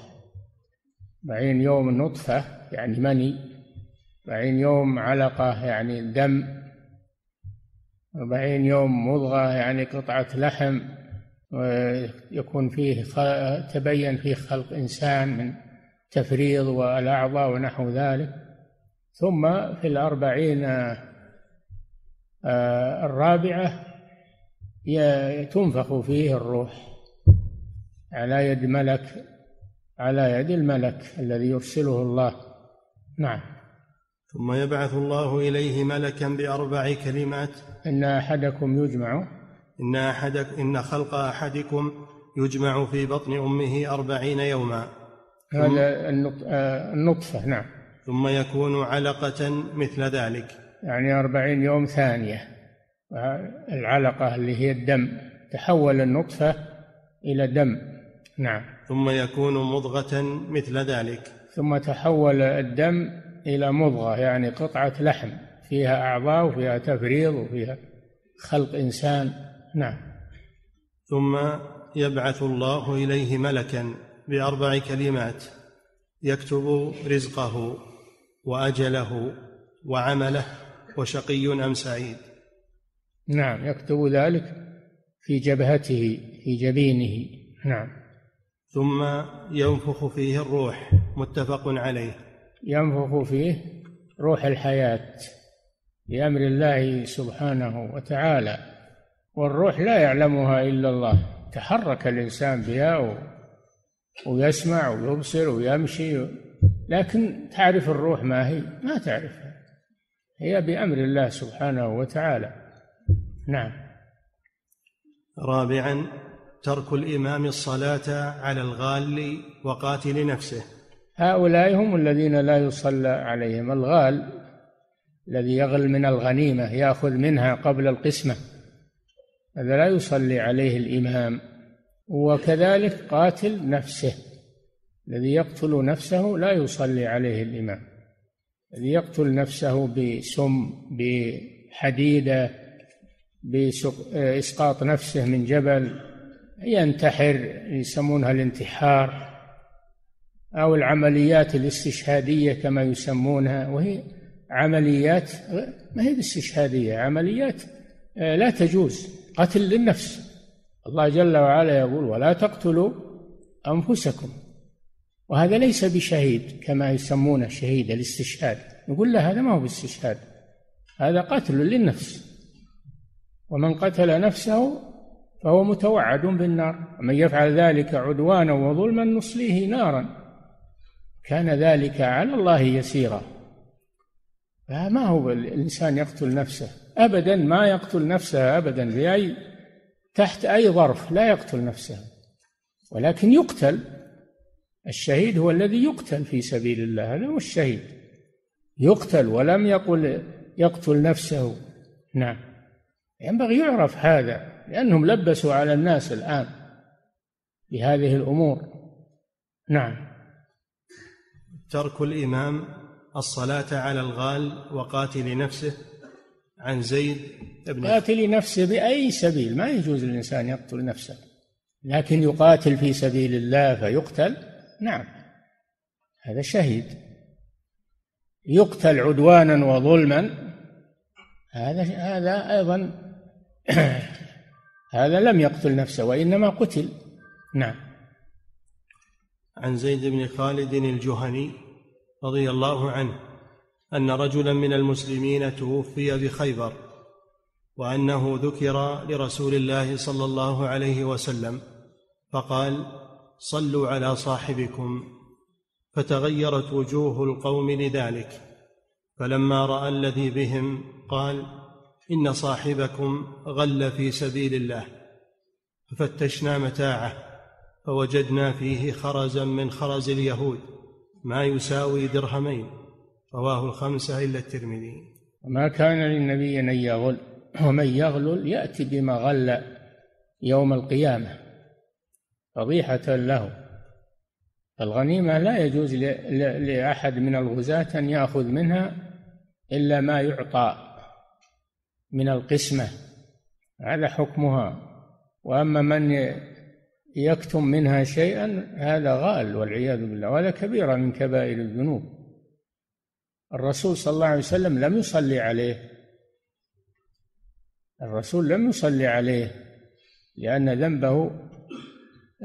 بعين يوم نطفة يعني مني. بعين يوم علقة يعني دم. أربعين يوم مضغة يعني قطعة لحم. ويكون فيه تبين فيه خلق إنسان من تفريض وألأعضاء ونحو ذلك. ثم في الأربعين آه، الرابعة تنفخ فيه الروح على يد ملك على يد الملك الذي يرسله الله. نعم. ثم يبعث الله إليه ملكا بأربع كلمات. إن أحدكم يجمع. إن أحدك إن خلق أحدكم يجمع في بطن أمه أربعين يوما. هذا آه، النطفة. نعم. ثم يكون علقة مثل ذلك. يعني أربعين يوم ثانية. العلقة اللي هي الدم. تحول النطفة إلى دم. نعم. ثم يكون مضغة مثل ذلك. ثم تحول الدم إلى مضغة يعني قطعة لحم. فيها أعضاء وفيها تفريض وفيها خلق إنسان. نعم. ثم يبعث الله إليه ملكا بأربع كلمات. يكتب رزقه. وأجله وعمله وشقي أم سعيد؟ نعم يكتب ذلك في جبهته في جبينه. نعم. ثم ينفخ فيه الروح متفق عليه. ينفخ فيه روح الحياة بأمر الله سبحانه وتعالى والروح لا يعلمها إلا الله. تحرك الإنسان بها ويسمع ويبصر ويمشي لكن تعرف الروح ما هي؟ ما تعرفها. هي بأمر الله سبحانه وتعالى. نعم. رابعا ترك الإمام الصلاة على الغال وقاتل نفسه. هؤلاء هم الذين لا يصلى عليهم. الغال الذي يغل من الغنيمة يأخذ منها قبل القسمة. هذا لا يصلي عليه الإمام. وكذلك قاتل نفسه. الذي يقتل نفسه لا يصلي عليه الإمام. الذي يقتل نفسه بسم بحديدة بإسقاط نفسه من جبل ينتحر يسمونها الانتحار أو العمليات الاستشهادية كما يسمونها. وهي عمليات ما هي باستشهادية؟ عمليات آه، لا تجوز قتل للنفس. الله جل وعلا يقول ولا تقتلوا أنفسكم. وهذا ليس بشهيد كما يسمونه شهيد الاستشهاد. يقول له هذا ما هو باستشهاد هذا قتل للنفس. ومن قتل نفسه فهو متوعد بالنار ومن يفعل ذلك عدوانا وظلما نصليه نارا. كان ذلك على الله يسيرا. فما هو الإنسان يقتل نفسه؟ أبدا ما يقتل نفسه أبدا بأي تحت أي ظرف لا يقتل نفسه ولكن يقتل. الشهيد هو الذي يقتل في سبيل الله هذا هو الشهيد. يقتل ولم يقل يقتل نفسه. نعم. ينبغي يعرف هذا لأنهم لبسوا على الناس الآن بهذه الأمور. نعم. ترك الإمام الصلاة على الغال وقاتل نفسه عن زيد بن قاتل نفسه بأي سبيل؟ ما يجوز للإنسان يقتل نفسه لكن يقاتل في سبيل الله فيقتل. نعم. هذا شهيد. يقتل عدوانا وظلما. هذا هذا أيضا هذا لم يقتل نفسه وإنما قتل. نعم. عن زيد بن خالد الجهني رضي الله عنه أن رجلا من المسلمين توفي بخيبر وأنه ذكر لرسول الله صلى الله عليه وسلم فقال صلوا على صاحبكم. فتغيرت وجوه القوم لذلك. فلما رأى الذي بهم قال إن صاحبكم غل في سبيل الله. ففتشنا متاعه فوجدنا فيه خرزا من خرز اليهود ما يساوي درهمين. رواه الخمسة إلا الترمذي. ما كان للنبي أن يغل ومن يغلل يأتي بما غل يوم القيامة. فضيحة له. الغنيمة لا يجوز لأحد من الغزاة أن يأخذ منها إلا ما يعطى من القسمة. هذا حكمها. وأما من يكتم منها شيئا هذا غال والعياذ بالله وهذا كبيرة من كبائر الذنوب. الرسول صلى الله عليه وسلم لم يصلي عليه. الرسول لم يصلي عليه لأن ذنبه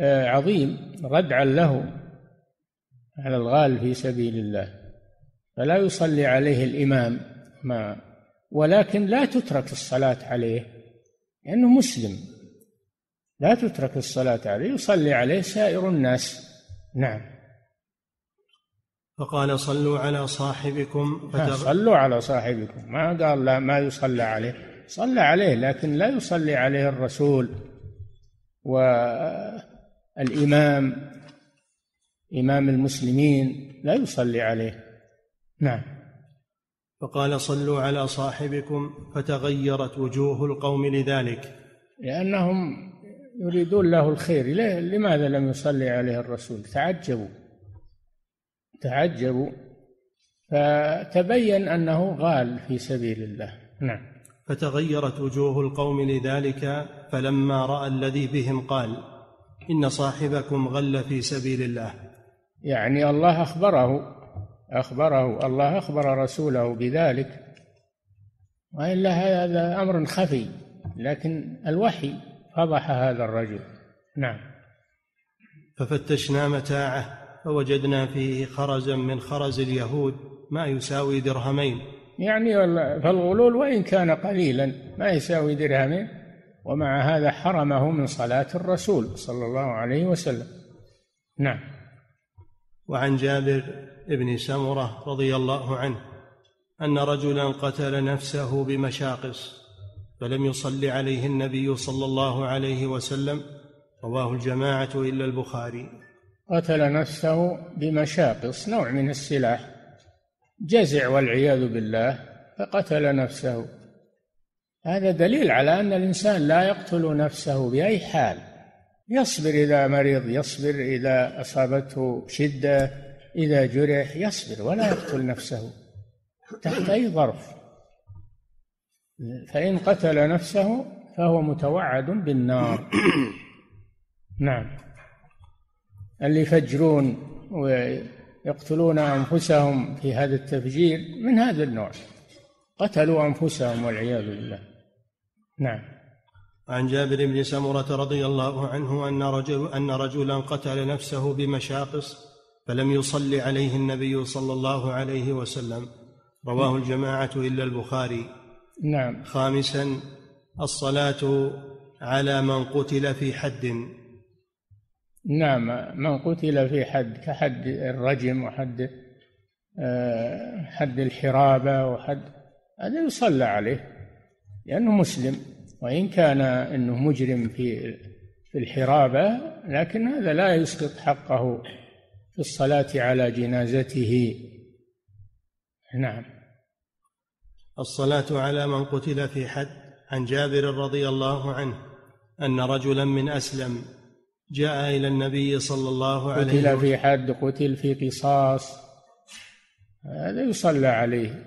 عظيم ردعا له على الغال في سبيل الله. فلا يصلي عليه الإمام ما ولكن لا تترك الصلاة عليه لأنه مسلم. لا تترك الصلاة عليه يصلي عليه سائر الناس. نعم. فقال صلوا على صاحبكم فتغ... صلوا على صاحبكم. ما قال لا ما يصلى عليه. صلى عليه لكن لا يصلي عليه الرسول. والإمام إمام المسلمين لا يصلي عليه. نعم. فقال صلوا على صاحبكم فتغيرت وجوه القوم لذلك. لأنهم يريدون له الخير. لماذا لم يصلي عليه الرسول؟ تعجبوا. تعجبوا. فتبين أنه غال في سبيل الله. نعم. فتغيرت وجوه القوم لذلك فلما رأى الذي بهم قال إن صاحبكم غل في سبيل الله. يعني الله أخبره أخبره الله أخبر رسوله بذلك. وإلا هذا أمر خفي لكن الوحي فضح هذا الرجل. نعم. ففتشنا متاعه فوجدنا فيه خرزا من خرز اليهود ما يساوي درهمين. يعني فالغلول وإن كان قليلا ما يساوي درهمين. ومع هذا حرمه من صلاة الرسول صلى الله عليه وسلم. نعم. وعن جابر بن سمرة رضي الله عنه أن رجلا قتل نفسه بمشاقص فلم يصل عليه النبي صلى الله عليه وسلم رواه الجماعة إلا البخاري. قتل نفسه بمشاقص نوع من السلاح جزع والعياذ بالله فقتل نفسه. هذا دليل على أن الإنسان لا يقتل نفسه بأي حال. يصبر إذا مرض يصبر إذا أصابته شدة إذا جرح يصبر ولا يقتل نفسه تحت أي ظرف. فإن قتل نفسه فهو متوعد بالنار. نعم. اللي يفجرون ويقتلون أنفسهم في هذا التفجير من هذا النوع. قتلوا أنفسهم والعياذ بالله. نعم. عن جابر بن سمرة رضي الله عنه أن رجل أن رجلا قتل نفسه بمشاقص فلم يصل عليه النبي صلى الله عليه وسلم. رواه الجماعة إلا البخاري. نعم. خامسا الصلاة على من قتل في حد. نعم من قتل في حد كحد الرجم وحد آه، حد الحرابة وحد هذا يصلى عليه. لأنه مسلم وإن كان أنه مجرم في في الحرابة لكن هذا لا يسقط حقه في الصلاة على جنازته. نعم. الصلاة على من قتل في حد عن جابر رضي الله عنه أن رجلا من أسلم جاء إلى النبي صلى الله عليه وسلم قتل في حد قتل في قصاص. هذا يصلى عليه.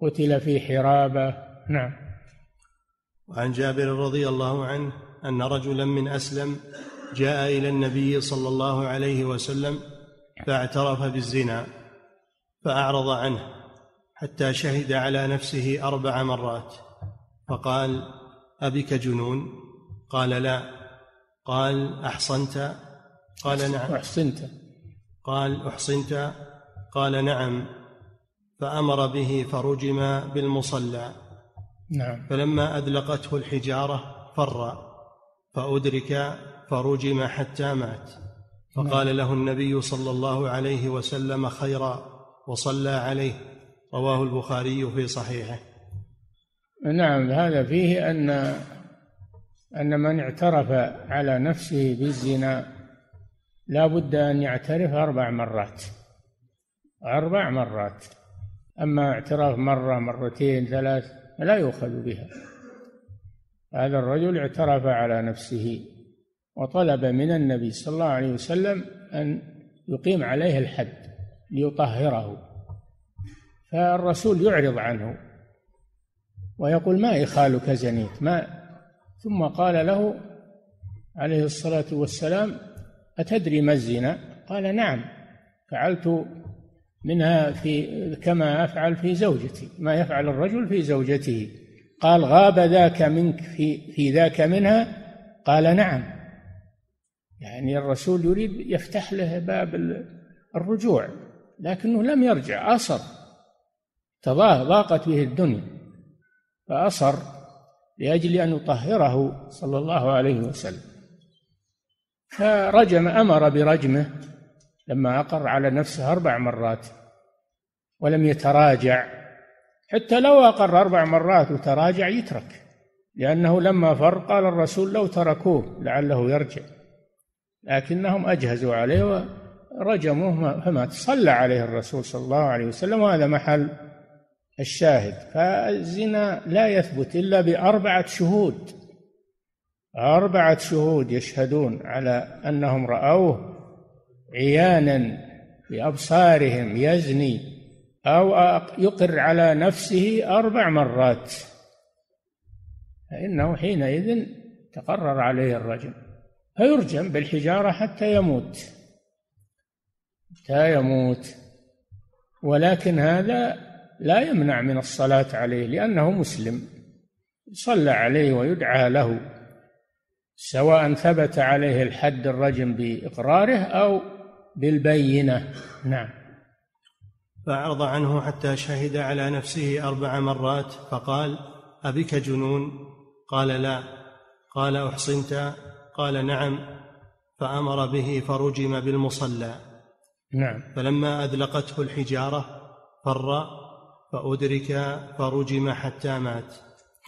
قتل في حرابة. نعم. وعن جابر رضي الله عنه أن رجلا من أسلم جاء إلى النبي صلى الله عليه وسلم فاعترف بالزنا فأعرض عنه حتى شهد على نفسه أربع مرات. فقال أبك جنون؟ قال لا. قال أحصنت؟ قال نعم. أحصنت. قال أحصنت؟ قال نعم. فأمر به فرجم بالمصلى. نعم. فلما أدلقته الحجارة فر فأدرك فرجم حتى مات. فقال نعم. له النبي صلى الله عليه وسلم خيرا وصلى عليه. رواه البخاري في صحيحه. نعم هذا فيه أن أن من اعترف على نفسه بالزنا لا بد أن يعترف أربع مرات. أربع مرات. أما اعتراف مرة مرتين ثلاث لا يؤخذ بها. هذا الرجل اعترف على نفسه وطلب من النبي صلى الله عليه وسلم أن يقيم عليه الحد ليطهره فالرسول يعرض عنه ويقول ما إخالك زنيت؟ ما؟ ثم قال له عليه الصلاة والسلام أتدري ما الزنا؟ قال نعم فعلت منها في كما أفعل في زوجتي ما يفعل الرجل في زوجته. قال غاب ذاك منك في في ذاك منها؟ قال نعم. يعني الرسول يريد يفتح له باب الرجوع لكنه لم يرجع أصر. ضاقت به الدنيا فأصر لأجل أن يطهره صلى الله عليه وسلم. فرجم أمر برجمه لما أقر على نفسه أربع مرات. ولم يتراجع. حتى لو أقر أربع مرات وتراجع يترك لأنه لما فر قال الرسول لو تركوه لعله يرجع. لكنهم أجهزوا عليه ورجموه فمات صلى عليه الرسول صلى الله عليه وسلم وهذا محل الشاهد. فالزنا لا يثبت إلا بأربعة شهود. أربعة شهود يشهدون على أنهم رأوه عيانا بأبصارهم يزني. أو يقر على نفسه أربع مرات. فإنه حينئذ تقرر عليه الرجم. فيرجم بالحجارة حتى يموت. حتى يموت. ولكن هذا لا يمنع من الصلاة عليه لأنه مسلم. صلى عليه ويدعى له سواء ثبت عليه الحد الرجم بإقراره أو بالبينة. نعم. فأعرض عنه حتى شهد على نفسه أربع مرات فقال أبك جنون؟ قال لا. قال أحصنت؟ قال نعم. فأمر به فرجم بالمصلى. نعم. فلما أذلقته الحجارة فر فأدرك فرجم حتى مات.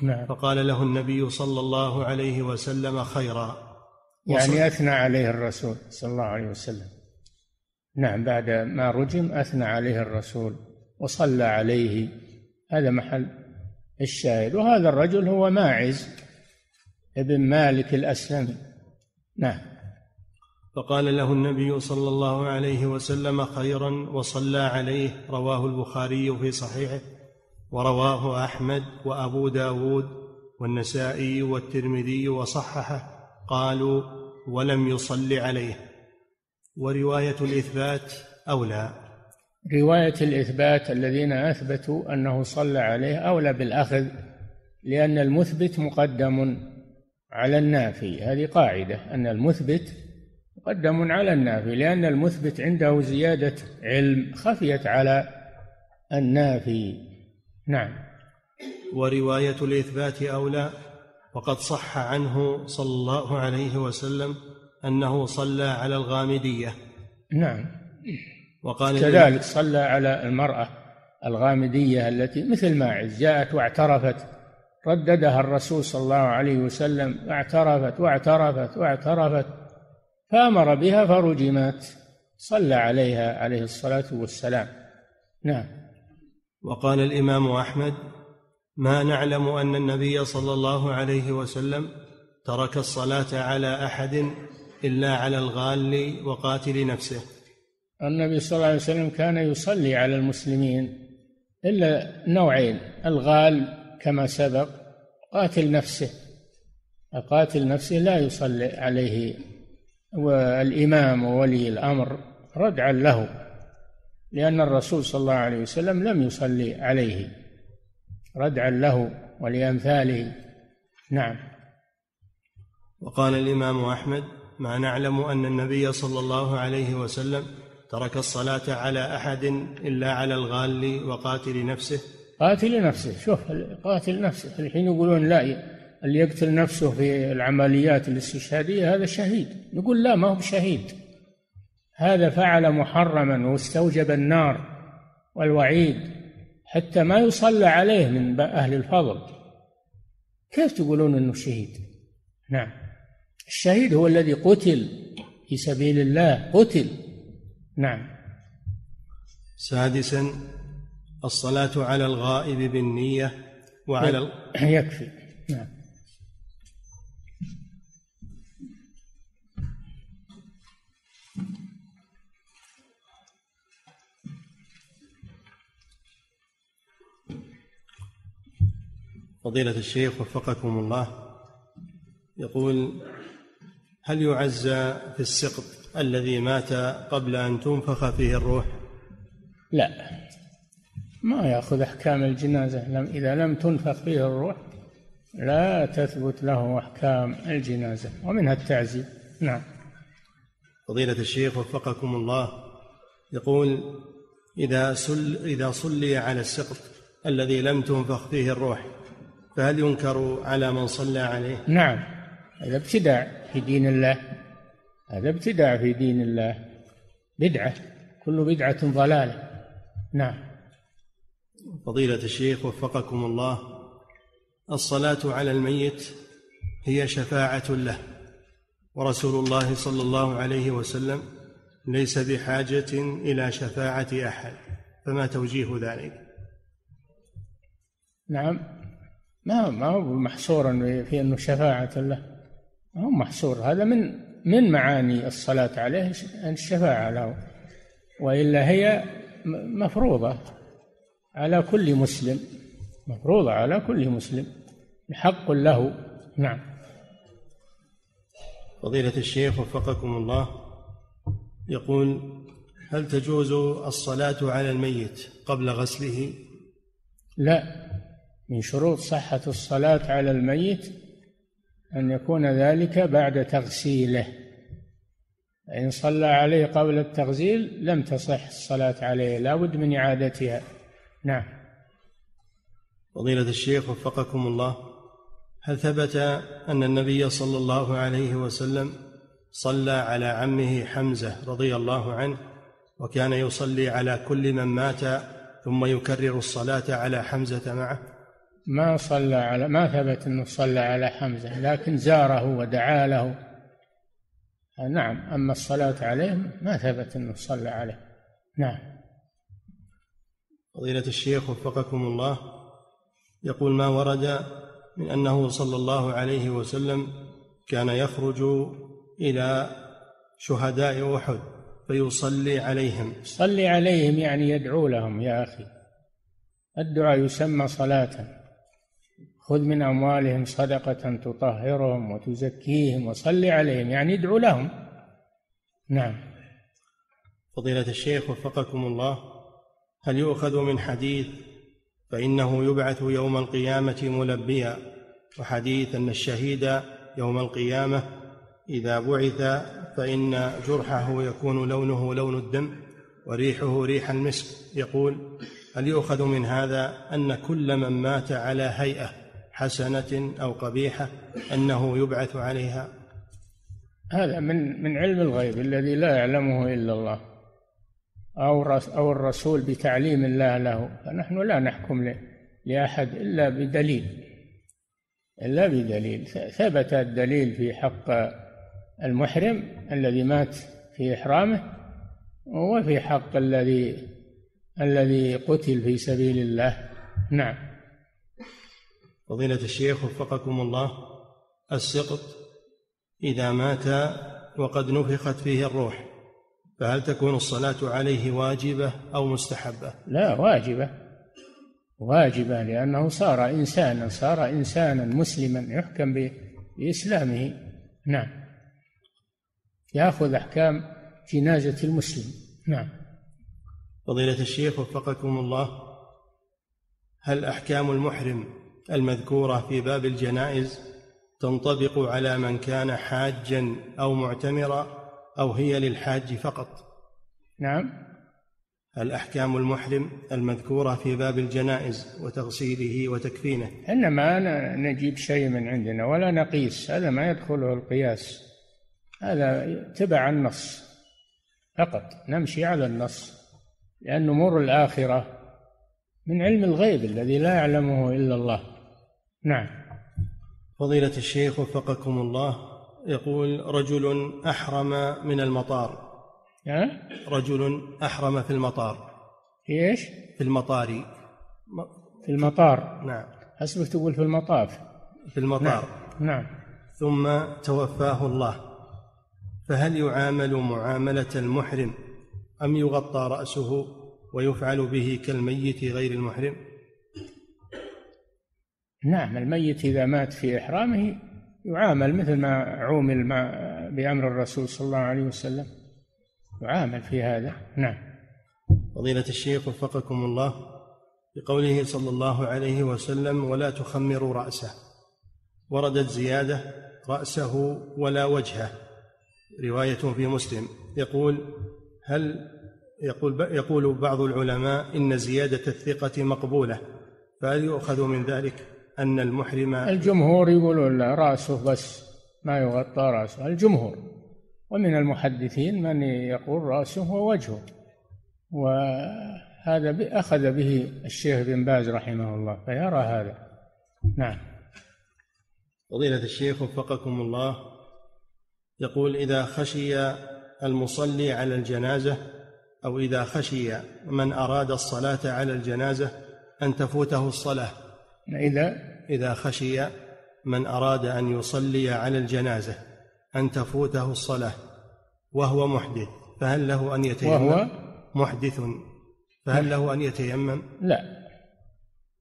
نعم. فقال له النبي صلى الله عليه وسلم خيرا. يعني أثنى عليه الرسول صلى الله عليه وسلم. نعم بعد ما رجم أثنى عليه الرسول وصلى عليه. هذا محل الشاهد. وهذا الرجل هو ماعز ابن مالك الأسلمي. نعم. فقال له النبي صلى الله عليه وسلم خيرا وصلى عليه. رواه البخاري في صحيحه ورواه أحمد وأبو داود والنسائي والترمذي وصححه. قالوا ولم يصل عليه. ورواية الإثبات أولى رواية الإثبات الذين أثبتوا أنه صلى عليه أولى بالأخذ لأن المثبت مقدم على النافي. هذه قاعدة أن المثبت مقدم على النافي لأن المثبت عنده زيادة علم خفيت على النافي. نعم. ورواية الإثبات أولى وقد صح عنه صلى الله عليه وسلم أنه صلى على الغامدية. نعم. وقال كذلك صلى على المرأة الغامدية التي مثل ماعز جاءت واعترفت رددها الرسول صلى الله عليه وسلم واعترفت واعترفت واعترفت فأمر بها فرجمت. صلى عليها عليه الصلاة والسلام. نعم. وقال الإمام أحمد ما نعلم أن النبي صلى الله عليه وسلم ترك الصلاة على أحد إلا على الغال وقاتل نفسه. النبي صلى الله عليه وسلم كان يصلي على المسلمين إلا نوعين الغال كما سبق قاتل نفسه. قاتل نفسه لا يصلي عليه والإمام وولي الأمر ردعا له لأن الرسول صلى الله عليه وسلم لم يصلي عليه ردعا له ولأمثاله. نعم. وقال الإمام أحمد ما نعلم أن النبي صلى الله عليه وسلم ترك الصلاة على أحد إلا على الغال وقاتل نفسه. قاتل نفسه. شوف قاتل نفسه. الحين يقولون لا اللي يقتل نفسه في العمليات الاستشهادية هذا شهيد. نقول لا ما هو شهيد هذا فعل محرما واستوجب النار والوعيد حتى ما يصلى عليه من أهل الفضل. كيف تقولون أنه شهيد؟ نعم. الشهيد هو الذي قتل في سبيل الله قتل. نعم. سادسا الصلاة على الغائب بالنية وعلى ال... يكفي. نعم. فضيلة الشيخ وفقكم الله يقول هل يعزى في السقط الذي مات قبل أن تنفخ فيه الروح؟ لا. ما يأخذ أحكام الجنازة. لم إذا لم تنفخ فيه الروح لا تثبت له أحكام الجنازة. ومنها التعزية نعم. فضيلة الشيخ وفقكم الله يقول إذا سل إذا صلي على السقط الذي لم تنفخ فيه الروح فهل ينكر على من صلى عليه؟ نعم. هذا ابتداع في دين الله هذا ابتداع في دين الله. بدعة كل بدعة ضلالة. نعم. فضيلة الشيخ وفقكم الله الصلاة على الميت هي شفاعة له ورسول الله صلى الله عليه وسلم ليس بحاجة إلى شفاعة أحد فما توجيه ذلك؟ نعم. ما ما هو محصورا في أنه شفاعة له. هو محصور. هذا من من معاني الصلاة عليه الشفاعة له. وإلا هي مفروضة على كل مسلم. مفروضة على كل مسلم. حق له. نعم. فضيلة الشيخ وفقكم الله. يقول هل تجوز الصلاة على الميت قبل غسله؟ لا. من شروط صحة الصلاة على الميت أن يكون ذلك بعد تغسيله. إن صلى عليه قبل التغسيل لم تصح الصلاة عليه لا بد من إعادتها. نعم. فضيلة الشيخ وفقكم الله هل ثبت أن النبي صلى الله عليه وسلم صلى على عمه حمزة رضي الله عنه وكان يصلي على كل من مات ثم يكرر الصلاة على حمزة معه؟ ما صلى على ما ثبت إنه صلى على حمزة لكن زاره ودعا له. نعم أما الصلاة عليه ما ثبت إنه صلى عليه. نعم. فضيلة الشيخ وفقكم الله يقول ما ورد من أنه صلى الله عليه وسلم كان يخرج إلى شهداء أحد فيصلي عليهم. صلي عليهم يعني يدعو لهم يا أخي. الدعاء يسمى صلاة. خذ من أموالهم صدقة تطهرهم وتزكيهم وصل عليهم يعني ادعو لهم. نعم. فضيلة الشيخ وفقكم الله هل يؤخذ من حديث فإنه يبعث يوم القيامة ملبيا وحديث أن الشهيد يوم القيامة إذا بعث فإن جرحه يكون لونه لون الدم وريحه ريح المسك؟ يقول هل يؤخذ من هذا أن كل من مات على هيئة حسنة أو قبيحة أنه يبعث عليها. هذا من من علم الغيب الذي لا يعلمه إلا الله. أو أو الرسول بتعليم الله له. فنحن لا نحكم لأحد إلا بدليل. إلا بدليل. ثبت الدليل في حق المحرم الذي مات في إحرامه وفي حق الذي الذي قتل في سبيل الله. نعم. فضيلة الشيخ وفقكم الله السقط إذا مات وقد نفخت فيه الروح فهل تكون الصلاة عليه واجبة أو مستحبة؟ لا واجبة. واجبة لأنه صار إنسانا صار إنسانا مسلما يحكم بإسلامه. نعم. يأخذ أحكام جنازة المسلم. نعم. فضيلة الشيخ وفقكم الله هل أحكام المحرم المذكورة في باب الجنائز تنطبق على من كان حاجا أو معتمرا أو هي للحاج فقط. نعم. الأحكام المحرم المذكورة في باب الجنائز وتغسيله وتكفينه. إنما نجيب شيء من عندنا ولا نقيس هذا ما يدخله القياس. هذا تبع النص فقط نمشي على النص لأن أمور الآخرة من علم الغيب الذي لا يعلمه إلا الله. نعم. فضيلة الشيخ وفقكم الله يقول رجل أحرم من المطار. أه؟ رجل أحرم في المطار. في إيش؟ في المطار. في المطار. نعم. حسبك تقول في المطاف. في المطار. نعم, نعم. ثم توفاه الله. فهل يعامل معاملة المحرم أم يغطى رأسه ويفعل به كالميت غير المحرم؟ نعم الميت إذا مات في إحرامه يعامل مثل ما عومل مع بأمر الرسول صلى الله عليه وسلم. يعامل في هذا نعم. فضيلة الشيخ وفقكم الله بقوله صلى الله عليه وسلم ولا تخمروا رأسه. وردت زيادة رأسه ولا وجهه. رواية في مسلم. يقول هل يقول يقول بعض العلماء إن زيادة الثقة مقبولة فهل يؤخذ من ذلك؟ أن المحرم الجمهور يقولون لا رأسه بس ما يغطى رأسه. الجمهور. ومن المحدثين من يقول رأسه ووجهه. وهذا أخذ به الشيخ بن باز رحمه الله. فيرى هذا. نعم. فضيلة الشيخ وفقكم الله. يقول إذا خشي المصلي على الجنازة أو إذا خشي من أراد الصلاة على الجنازة أن تفوته الصلاة. إذا إذا خشي من أراد أن يصلي على الجنازة أن تفوته الصلاة وهو محدث فهل له أن يتيمم؟ وهو محدث. فهل له أن يتيمم؟ لا.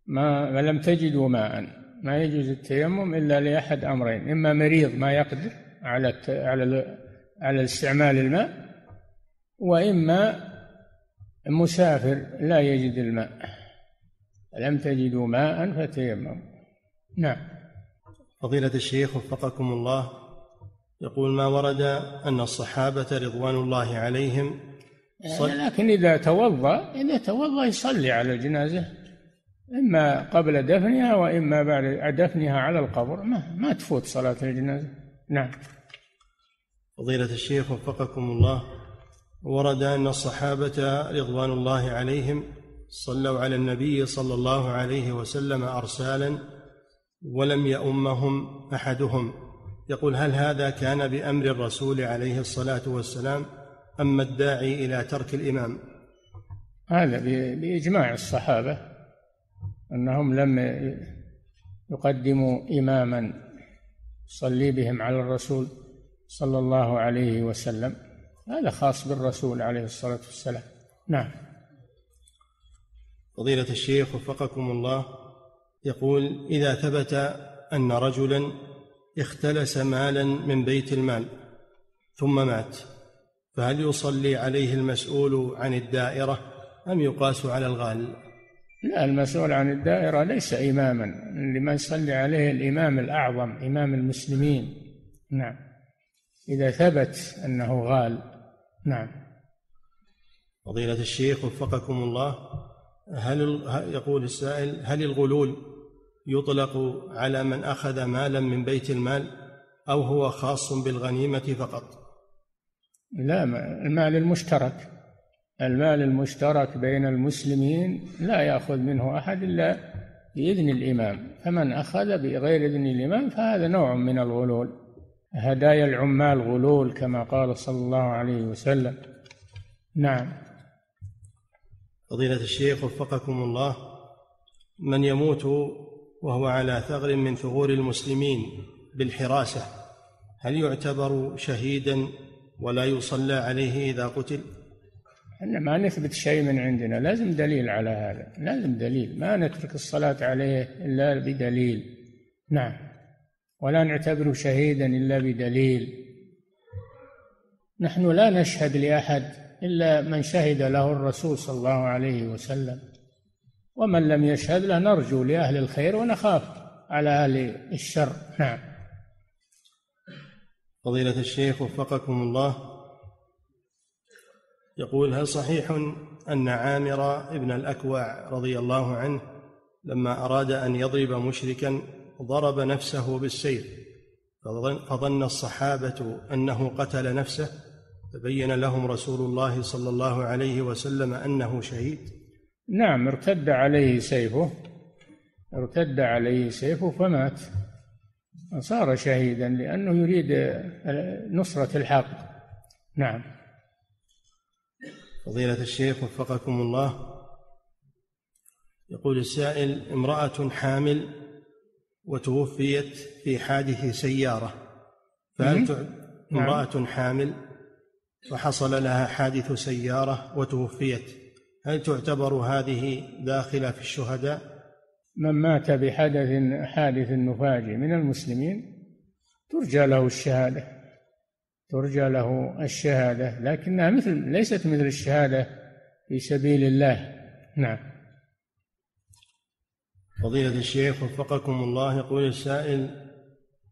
ما, ما لم تجدوا ماء. ما يجوز التيمم إلا لأحد أمرين. إما مريض ما يقدر على على على استعمال الماء وإما مسافر لا يجد الماء. لم تجدوا ماء فتيمموا. نعم. فضيلة الشيخ وفقكم الله يقول ما ورد أن الصحابة رضوان الله عليهم صل... لكن إذا توضأ إذا توضأ يصلي على الجنازة. إما قبل دفنها وإما بعد دفنها على القبر. ما, ما تفوت صلاة الجنازة. نعم. فضيلة الشيخ وفقكم الله ورد أن الصحابة رضوان الله عليهم صلوا على النبي صلى الله عليه وسلم أرسالا ولم يؤمهم أحدهم. يقول هل هذا كان بأمر الرسول عليه الصلاة والسلام أما الداعي إلى ترك الإمام؟ هذا بإجماع الصحابة أنهم لم يقدموا إماما يصلي بهم على الرسول صلى الله عليه وسلم. هذا خاص بالرسول عليه الصلاة والسلام. نعم. فضيلة الشيخ وفقكم الله يقول إذا ثبت أن رجلا اختلس مالا من بيت المال ثم مات فهل يصلي عليه المسؤول عن الدائرة أم يقاس على الغال؟ لا المسؤول عن الدائرة ليس إماما لما يصلي عليه الإمام الأعظم إمام المسلمين. نعم. إذا ثبت أنه غال نعم. فضيلة الشيخ وفقكم الله هل يقول السائل هل الغلول يطلق على من أخذ مالا من بيت المال أو هو خاص بالغنيمة فقط؟ لا المال المشترك. المال المشترك بين المسلمين لا يأخذ منه أحد إلا بإذن الإمام. فمن أخذ بغير إذن الإمام فهذا نوع من الغلول. هدايا العمال غلول كما قال صلى الله عليه وسلم. نعم. فضيلة الشيخ وفقكم الله من يموت وهو على ثغر من ثغور المسلمين بالحراسة هل يعتبر شهيدا ولا يصلى عليه إذا قتل؟ إحنا ما نثبت شيء من عندنا لازم دليل على هذا لازم دليل ما نترك الصلاة عليه إلا بدليل. نعم ولا نعتبره شهيدا إلا بدليل. نحن لا نشهد لأحد إلا من شهد له الرسول صلى الله عليه وسلم. ومن لم يشهد له نرجو لأهل الخير ونخاف على أهل الشر. نعم. فضيلة الشيخ وفقكم الله. يقول هل صحيح أن عامر ابن الأكوع رضي الله عنه لما أراد أن يضرب مشركا ضرب نفسه بالسيف فظن الصحابة أنه قتل نفسه؟ فبين لهم رسول الله صلى الله عليه وسلم أنه شهيد؟ نعم ارتد عليه سيفه ارتد عليه سيفه فمات. صار شهيدا لأنه يريد نصرة الحق. نعم. فضيلة الشيخ وفقكم الله يقول السائل امرأة حامل وتوفيت في حادث سيارة فهل نعم. امرأة حامل؟ وحصل لها حادث سيارة وتوفيت. هل تعتبر هذه داخلة في الشهداء؟ من مات بحدث حادث مفاجئ من المسلمين ترجى له الشهادة ترجى له الشهادة لكنها مثل ليست مثل الشهادة في سبيل الله. نعم. فضيلة الشيخ وفقكم الله يقول السائل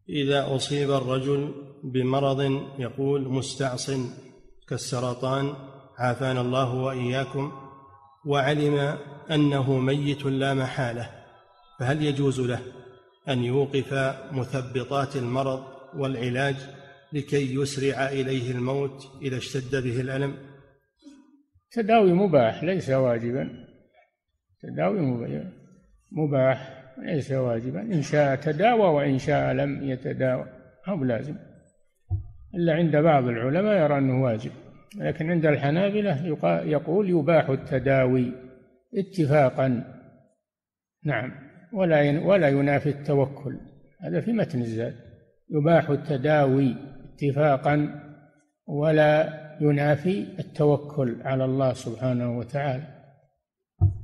إذا أصيب الرجل بمرض يقول مستعص كالسرطان عافانا الله وإياكم وعلم أنه ميت لا محالة فهل يجوز له أن يوقف مثبطات المرض والعلاج لكي يسرع إليه الموت إذا اشتد به الألم؟ تداوي مباح ليس واجبا. تداوي مباح ليس واجبا. إن شاء تداوى وإن شاء لم يتداوى أو لازم إلا عند بعض العلماء يرى أنه واجب لكن عند الحنابلة يقول يباح التداوي اتفاقا. نعم ولا ولا ينافي التوكل. هذا في متن الزاد. يباح التداوي اتفاقا ولا ينافي التوكل على الله سبحانه وتعالى.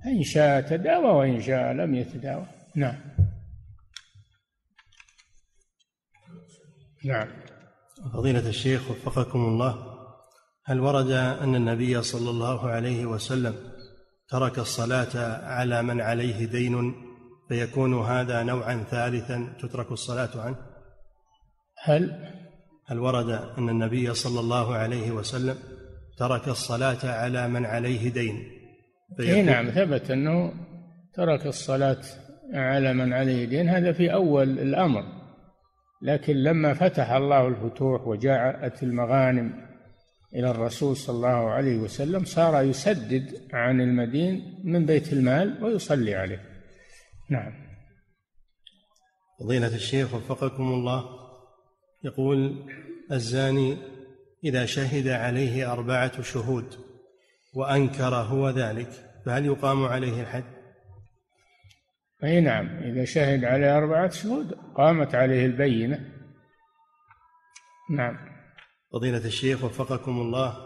إن شاء تداوى وإن شاء لم يتداوى. نعم. نعم. فضيلة الشيخ وفقكم الله هل ورد أن النبي صلى الله عليه وسلم ترك الصلاة على من عليه دين فيكون هذا نوعا ثالثا تترك الصلاة عنه؟ هل؟ هل ورد أن النبي صلى الله عليه وسلم ترك الصلاة على من عليه دين اي نعم ثبت أنه ترك الصلاة على من عليه دين هذا في أول الأمر. لكن لما فتح الله الفتوح وجاءت المغانم إلى الرسول صلى الله عليه وسلم صار يسدد عن المدين من بيت المال ويصلي عليه نعم فضيلة الشيخ وفقكم الله يقول الزاني إذا شهد عليه أربعة شهود وأنكر هو ذلك فهل يقام عليه الحد؟ أي نعم إذا شهد عليه أربعة شهود قامت عليه البينة. نعم. فضيلة الشيخ وفقكم الله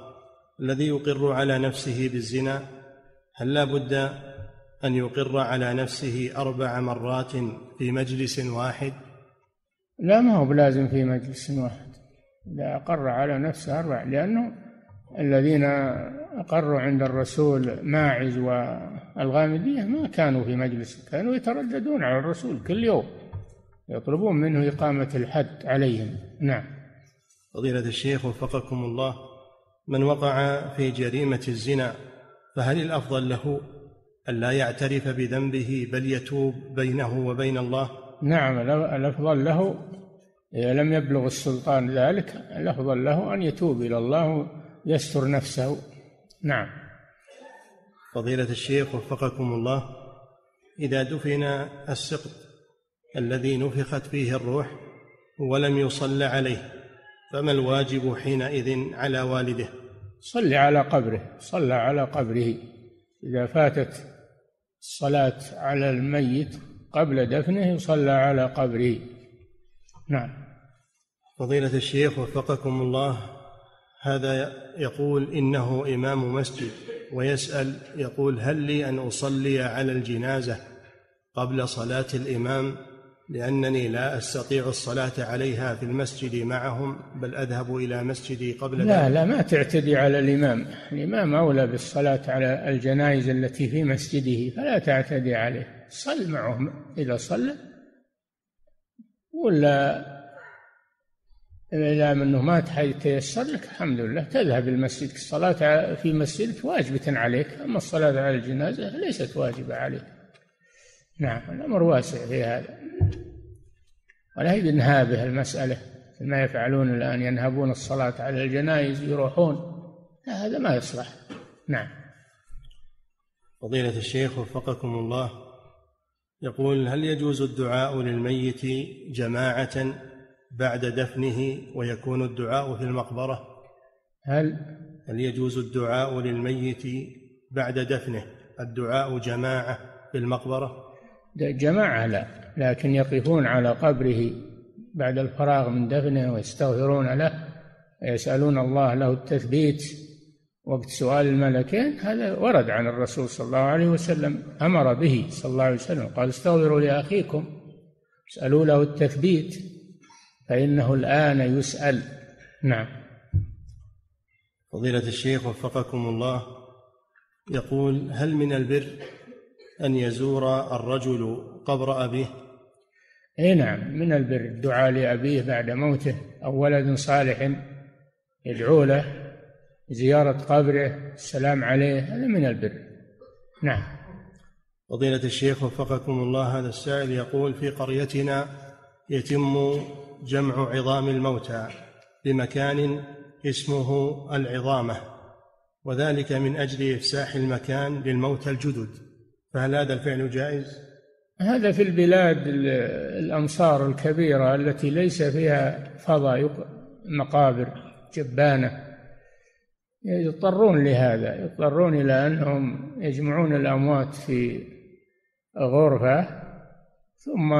الذي يقر على نفسه بالزنا هل لا بد أن يقر على نفسه أربع مرات في مجلس واحد؟ لا ما هو بلازم في مجلس واحد. إذا أقر على نفسه أربع لأنه الذين أقروا عند الرسول ماعز والغامدية ما كانوا في مجلس كانوا يترددون على الرسول كل يوم يطلبون منه إقامة الحد عليهم. نعم. فضيلة الشيخ وفقكم الله من وقع في جريمة الزنا فهل الأفضل له أن لا يعترف بذنبه بل يتوب بينه وبين الله؟ نعم الأفضل له إذا لم يبلغ السلطان ذلك الأفضل له أن يتوب إلى الله ويستر نفسه. نعم. فضيلة الشيخ وفقكم الله إذا دفن السقط الذي نفخت فيه الروح ولم يصلى عليه فما الواجب حينئذ على والده؟ صلي على قبره صلى على قبره. إذا فاتت الصلاة على الميت قبل دفنه يصلى على قبره. نعم. فضيلة الشيخ وفقكم الله هذا يقول إنه إمام مسجد. ويسأل يقول هل لي أن أصلي على الجنازة قبل صلاة الإمام؟ لأنني لا أستطيع الصلاة عليها في المسجد معهم بل أذهب إلى مسجدي قبل لا ذلك. لا ما تعتدي على الإمام. الإمام أولى بالصلاة على الجنائز التي في مسجده فلا تعتدي عليه. صل معهم إذا صلى ولا إذا أنه ما تيسر لك الحمد لله. تذهب المسجد الصلاة في مسجدك واجبة عليك أما الصلاة على الجنازة ليست واجبة عليك. نعم الأمر واسع في هذا. ولا هي بنهابه المسألة ما يفعلون الآن ينهبون الصلاة على الجنائز يروحون. هذا ما يصلح. نعم. فضيلة الشيخ وفقكم الله يقول هل يجوز الدعاء للميت جماعة بعد دفنه ويكون الدعاء في المقبرة؟ هل هل يجوز الدعاء للميت بعد دفنه؟ الدعاء جماعة في المقبرة؟ جماعة لا لكن يقفون على قبره بعد الفراغ من دفنه ويستغفرون له ويسألون الله له التثبيت وقت سؤال الملكين هذا ورد عن الرسول صلى الله عليه وسلم أمر به صلى الله عليه وسلم قال استغفروا لأخيكم اسألوا له التثبيت. فإنه الآن يسأل. نعم. فضيلة الشيخ وفقكم الله يقول هل من البر أن يزور الرجل قبر أبيه؟ اي نعم من البر الدعاء لأبيه بعد موته أو ولد صالح يدعو له زيارة قبره السلام عليه هذا من البر. نعم. فضيلة الشيخ وفقكم الله هذا السائل يقول في قريتنا يتم جمع عظام الموتى بمكان اسمه العظامة وذلك من أجل إفساح المكان للموتى الجدد فهل هذا الفعل جائز؟ هذا في البلاد الأمصار الكبيرة التي ليس فيها فضاء مقابر جبانة يضطرون لهذا يضطرون إلى أنهم يجمعون الأموات في غرفة ثم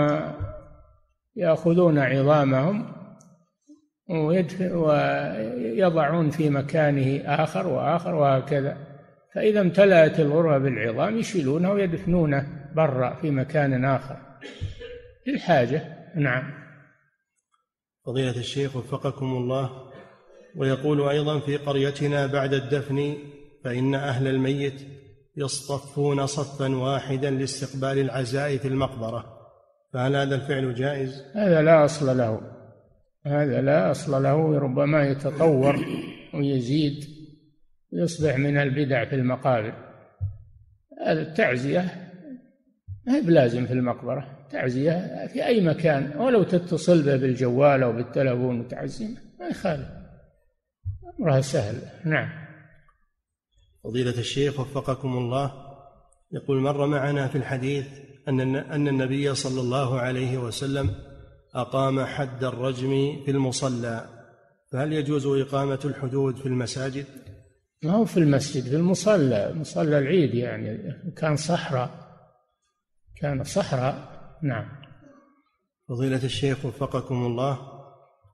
يأخذون عظامهم ويضعون في مكانه آخر وآخر وهكذا. فإذا امتلأت الغرفة بالعظام يشيلونها ويدفنونه برا في مكان آخر. للحاجة نعم. فضيلة الشيخ وفقكم الله ويقول أيضا في قريتنا بعد الدفن فإن أهل الميت يصطفون صفا واحدا لاستقبال العزاء في المقبرة. فهل هذا الفعل جائز؟ هذا لا أصل له. هذا لا أصل له ربما يتطور ويزيد ويصبح من البدع في المقابر. هذا التعزية ما هي بلازم في المقبرة. تعزية في أي مكان ولو تتصل به بالجوال أو بالتلفون وتعزيه ما يخالف. أمرها سهل. نعم. فضيلة الشيخ وفقكم الله. يقول مر معنا في الحديث أن أن النبي صلى الله عليه وسلم أقام حد الرجم في المصلى فهل يجوز إقامة الحدود في المساجد؟ ما هو في المسجد في المصلى مصلى العيد يعني كان صحراء كان صحراء نعم فضيلة الشيخ وفقكم الله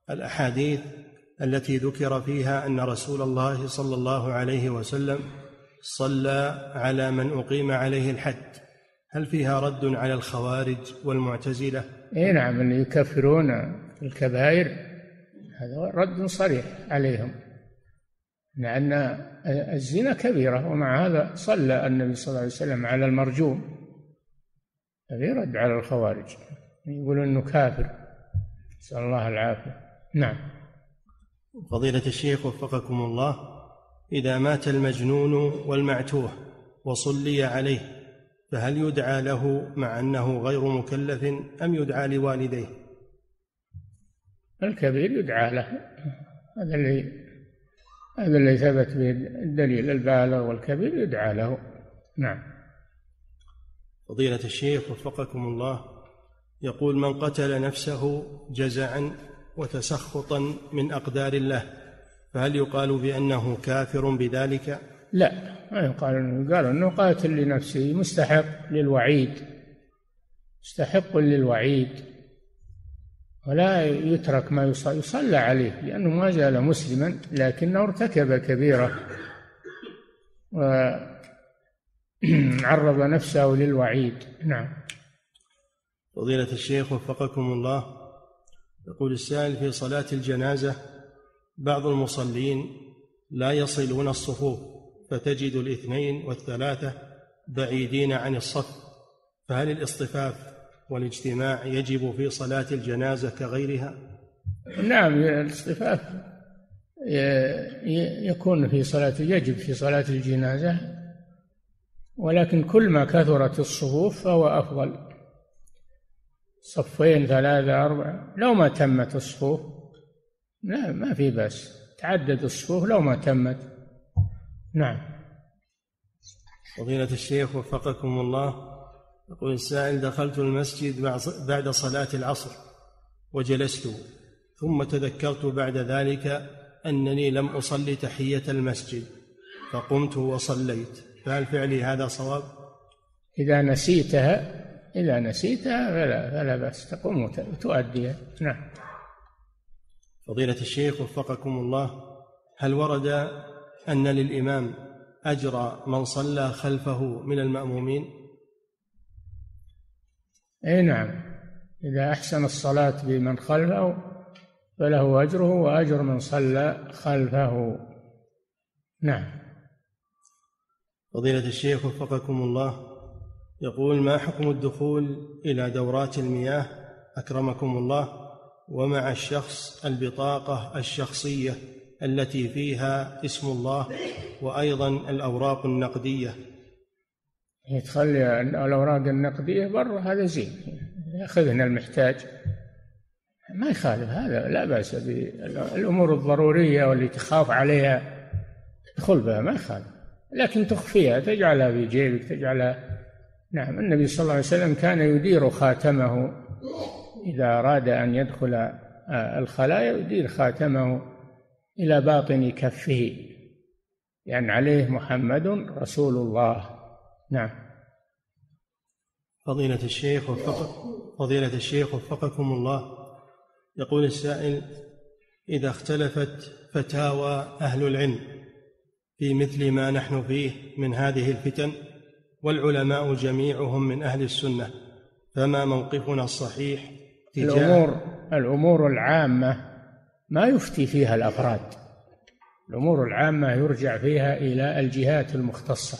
الأحاديث التي ذكر فيها أن رسول الله صلى الله عليه وسلم صلى على من أقيم عليه الحد هل فيها رد على الخوارج والمعتزلة؟ اي نعم اللي يكفرون الكبائر هذا رد صريح عليهم لأن الزنا كبيرة ومع هذا صلى النبي صلى الله عليه وسلم على المرجوم. هذا رد على الخوارج. يقول إنه كافر. نسأل الله العافية. نعم. فضيلة الشيخ وفقكم الله إذا مات المجنون والمعتوه وصلي عليه فهل يدعى له مع أنه غير مكلف أم يدعى لوالديه؟ الكبير يدعى له. هذا اللي هذا اللي ثبت به الدليل البالغ والكبير يدعى له. نعم. فضيلة الشيخ وفقكم الله يقول من قتل نفسه جزعا وتسخطا من أقدار الله فهل يقال بأنه كافر بذلك؟ لا ما يقال إنه قال إنه قاتل لنفسه مستحق للوعيد مستحق للوعيد ولا يترك ما يصلى, يصلى عليه لأنه ما زال مسلما لكنه ارتكب كبيرة وعرض نفسه للوعيد. نعم. فضيلة الشيخ وفقكم الله يقول السائل في صلاة الجنازة بعض المصلين لا يصلون الصفوف فتجد الاثنين والثلاثة بعيدين عن الصف فهل الاصطفاف والاجتماع يجب في صلاة الجنازة كغيرها؟ نعم الاصطفاف يكون في صلاة يجب في صلاة الجنازة ولكن كل ما كثرت الصفوف فهو أفضل. صفين ثلاثة أربعة لو ما تمت الصفوف لا ما في بأس. تعدد الصفوف لو ما تمت. نعم. فضيلة الشيخ وفقكم الله يقول السائل دخلت المسجد بعد صلاة العصر وجلست ثم تذكرت بعد ذلك أنني لم أصلي تحية المسجد فقمت وصليت. فهل فعلي هذا صواب؟ إذا نسيتها إذا نسيتها فلا فلا بأس تقوم وتؤديها نعم. فضيلة الشيخ وفقكم الله هل ورد أن للإمام أجر من صلى خلفه من المأمومين؟ أي نعم. إذا أحسن الصلاة بمن خلفه فله أجره وأجر من صلى خلفه. نعم. فضيلة الشيخ وفقكم الله يقول ما حكم الدخول إلى دورات المياه؟ أكرمكم الله. ومع الشخص البطاقة الشخصية. التي فيها اسم الله وأيضا الأوراق النقدية. تخلي الأوراق النقدية برا هذا زين. ياخذنا المحتاج. ما يخالف هذا لا بأس بالأمور الضرورية واللي تخاف عليها. ادخل بها ما يخالف. لكن تخفيها تجعلها في جيبك تجعلها. نعم النبي صلى الله عليه وسلم كان يدير خاتمه. إذا أراد أن يدخل الخلايا يدير خاتمه. إلى باطن كفه. لأن يعني عليه محمد رسول الله. نعم. فضيلة الشيخ وفق فضيلة الشيخ وفقكم الله. يقول السائل إذا اختلفت فتاوى أهل العلم في مثل ما نحن فيه من هذه الفتن والعلماء جميعهم من أهل السنة فما موقفنا الصحيح تجاه الأمور الأمور العامة ما يفتي فيها الأفراد. الأمور العامة يرجع فيها إلى الجهات المختصة.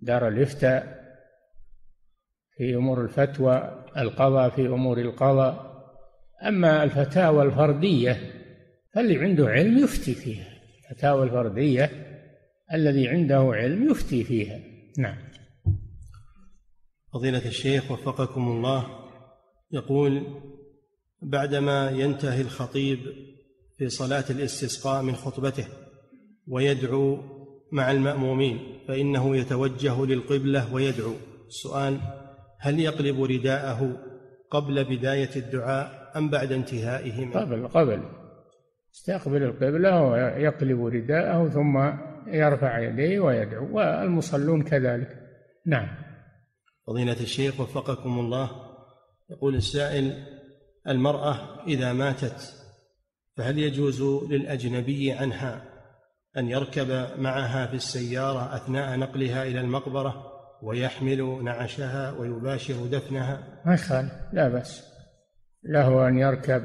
دار الإفتاء في أمور الفتوى القضاء في أمور القضاء. أما الفتاوى الفردية فاللي عنده علم يفتي فيها. الفتاوى الفردية الذي عنده علم يفتي فيها. نعم. فضيلة الشيخ وفقكم الله يقول بعدما ينتهي الخطيب في صلاة الاستسقاء من خطبته ويدعو مع المأمومين فإنه يتوجه للقبلة ويدعو. السؤال هل يقلب رداءه قبل بداية الدعاء أم بعد انتهائه منه؟ قبل قبل. يستقبل القبلة ويقلب رداءه ثم يرفع يديه ويدعو والمصلون كذلك. نعم. فضيلة الشيخ وفقكم الله يقول السائل المرأة إذا ماتت فهل يجوز للأجنبي عنها أن يركب معها في السيارة أثناء نقلها إلى المقبرة ويحمل نعشها ويباشر دفنها؟ ما يخالف لا بأس. له أن يركب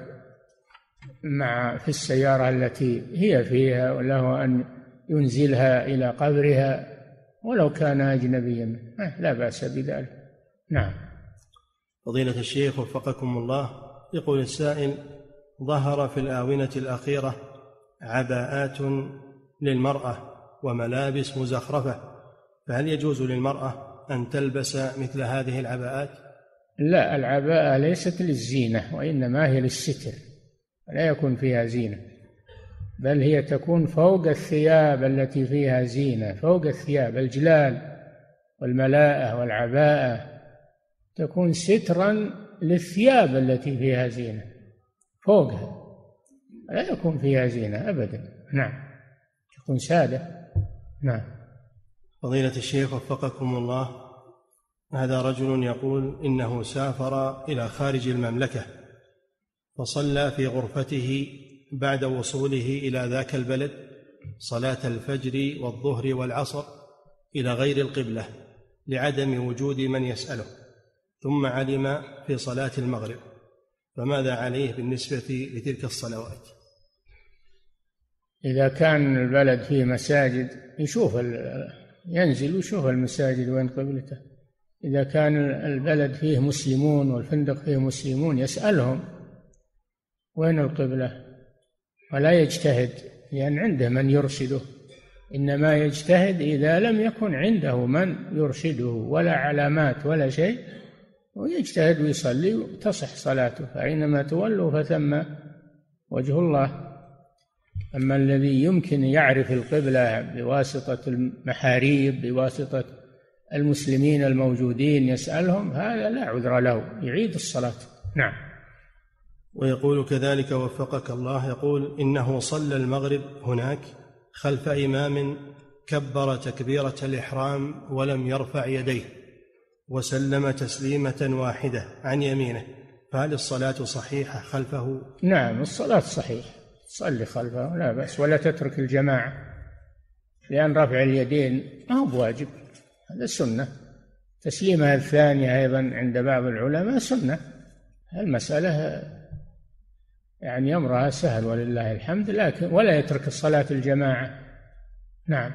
مع في السيارة التي هي فيها وله أن ينزلها إلى قبرها ولو كان أجنبيا. لا بأس بذلك. نعم. فضيلة الشيخ وفقكم الله يقول السائل ظهر في الآونة الأخيرة عباءات للمرأة وملابس مزخرفة فهل يجوز للمرأة أن تلبس مثل هذه العباءات؟ لا العباءة ليست للزينة وإنما هي للستر لا يكون فيها زينة بل هي تكون فوق الثياب التي فيها زينة فوق الثياب الجلال والملاءة والعباءة تكون سترا للثياب التي فيها زينة فوقها. لا يكون فيها زينة أبدا. نعم. تكون سادة. نعم. فضيلة الشيخ وفقكم الله. هذا رجل يقول إنه سافر إلى خارج المملكة فصلى في غرفته بعد وصوله إلى ذاك البلد صلاة الفجر والظهر والعصر إلى غير القبلة لعدم وجود من يسأله ثم علم في صلاة المغرب. فماذا عليه بالنسبة لتلك الصلوات؟ إذا كان البلد فيه مساجد يشوف ينزل ويشوف المساجد وين قبلته. إذا كان البلد فيه مسلمون والفندق فيه مسلمون يسألهم وين القبلة؟ ولا يجتهد لأن عنده من يرشده. إنما يجتهد إذا لم يكن عنده من يرشده ولا علامات ولا شيء. ويجتهد ويصلي وتصح صلاته فأينما تولوا فثم وجه الله. أما الذي يمكن يعرف القبلة بواسطة المحاريب بواسطة المسلمين الموجودين يسألهم هذا لا عذر له يعيد الصلاة. نعم. ويقول كذلك وفقك الله يقول إنه صلى المغرب هناك خلف إمام كبر تكبيرة الإحرام ولم يرفع يديه. وسلم تسليمة واحدة عن يمينه فهل الصلاة صحيحة خلفه؟ نعم الصلاة صحيحة صلي خلفه لا بأس ولا تترك الجماعة لأن رفع اليدين ما هو بواجب هذا سنة. تسليمها الثانية أيضا عند بعض العلماء سنة. المسألة يعني أمرها سهل ولله الحمد لكن ولا يترك الصلاة الجماعة. نعم.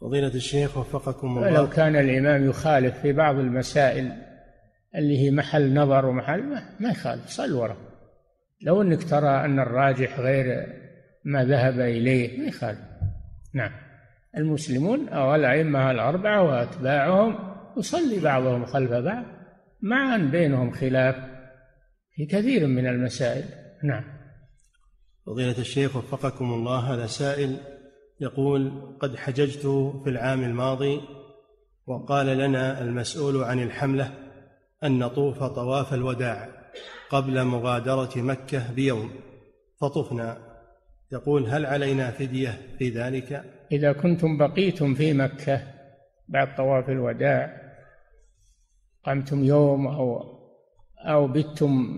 فضيلة الشيخ وفقكم الله. ولو كان الإمام يخالف في بعض المسائل اللي هي محل نظر ومحل ما, ما يخالف صل ورا. لو أنك ترى أن الراجح غير ما ذهب إليه ما يخالف. نعم. المسلمون أو الأئمة الأربعة وأتباعهم يصلي بعضهم خلف بعض مع أن بينهم خلاف في كثير من المسائل. نعم. فضيلة الشيخ وفقكم الله هذا سائل يقول قد حججت في العام الماضي وقال لنا المسؤول عن الحملة أن نطوف طواف الوداع قبل مغادرة مكة بيوم فطفنا. يقول هل علينا فدية في ذلك؟ إذا كنتم بقيتم في مكة بعد طواف الوداع قمتم يوم أو أو بتم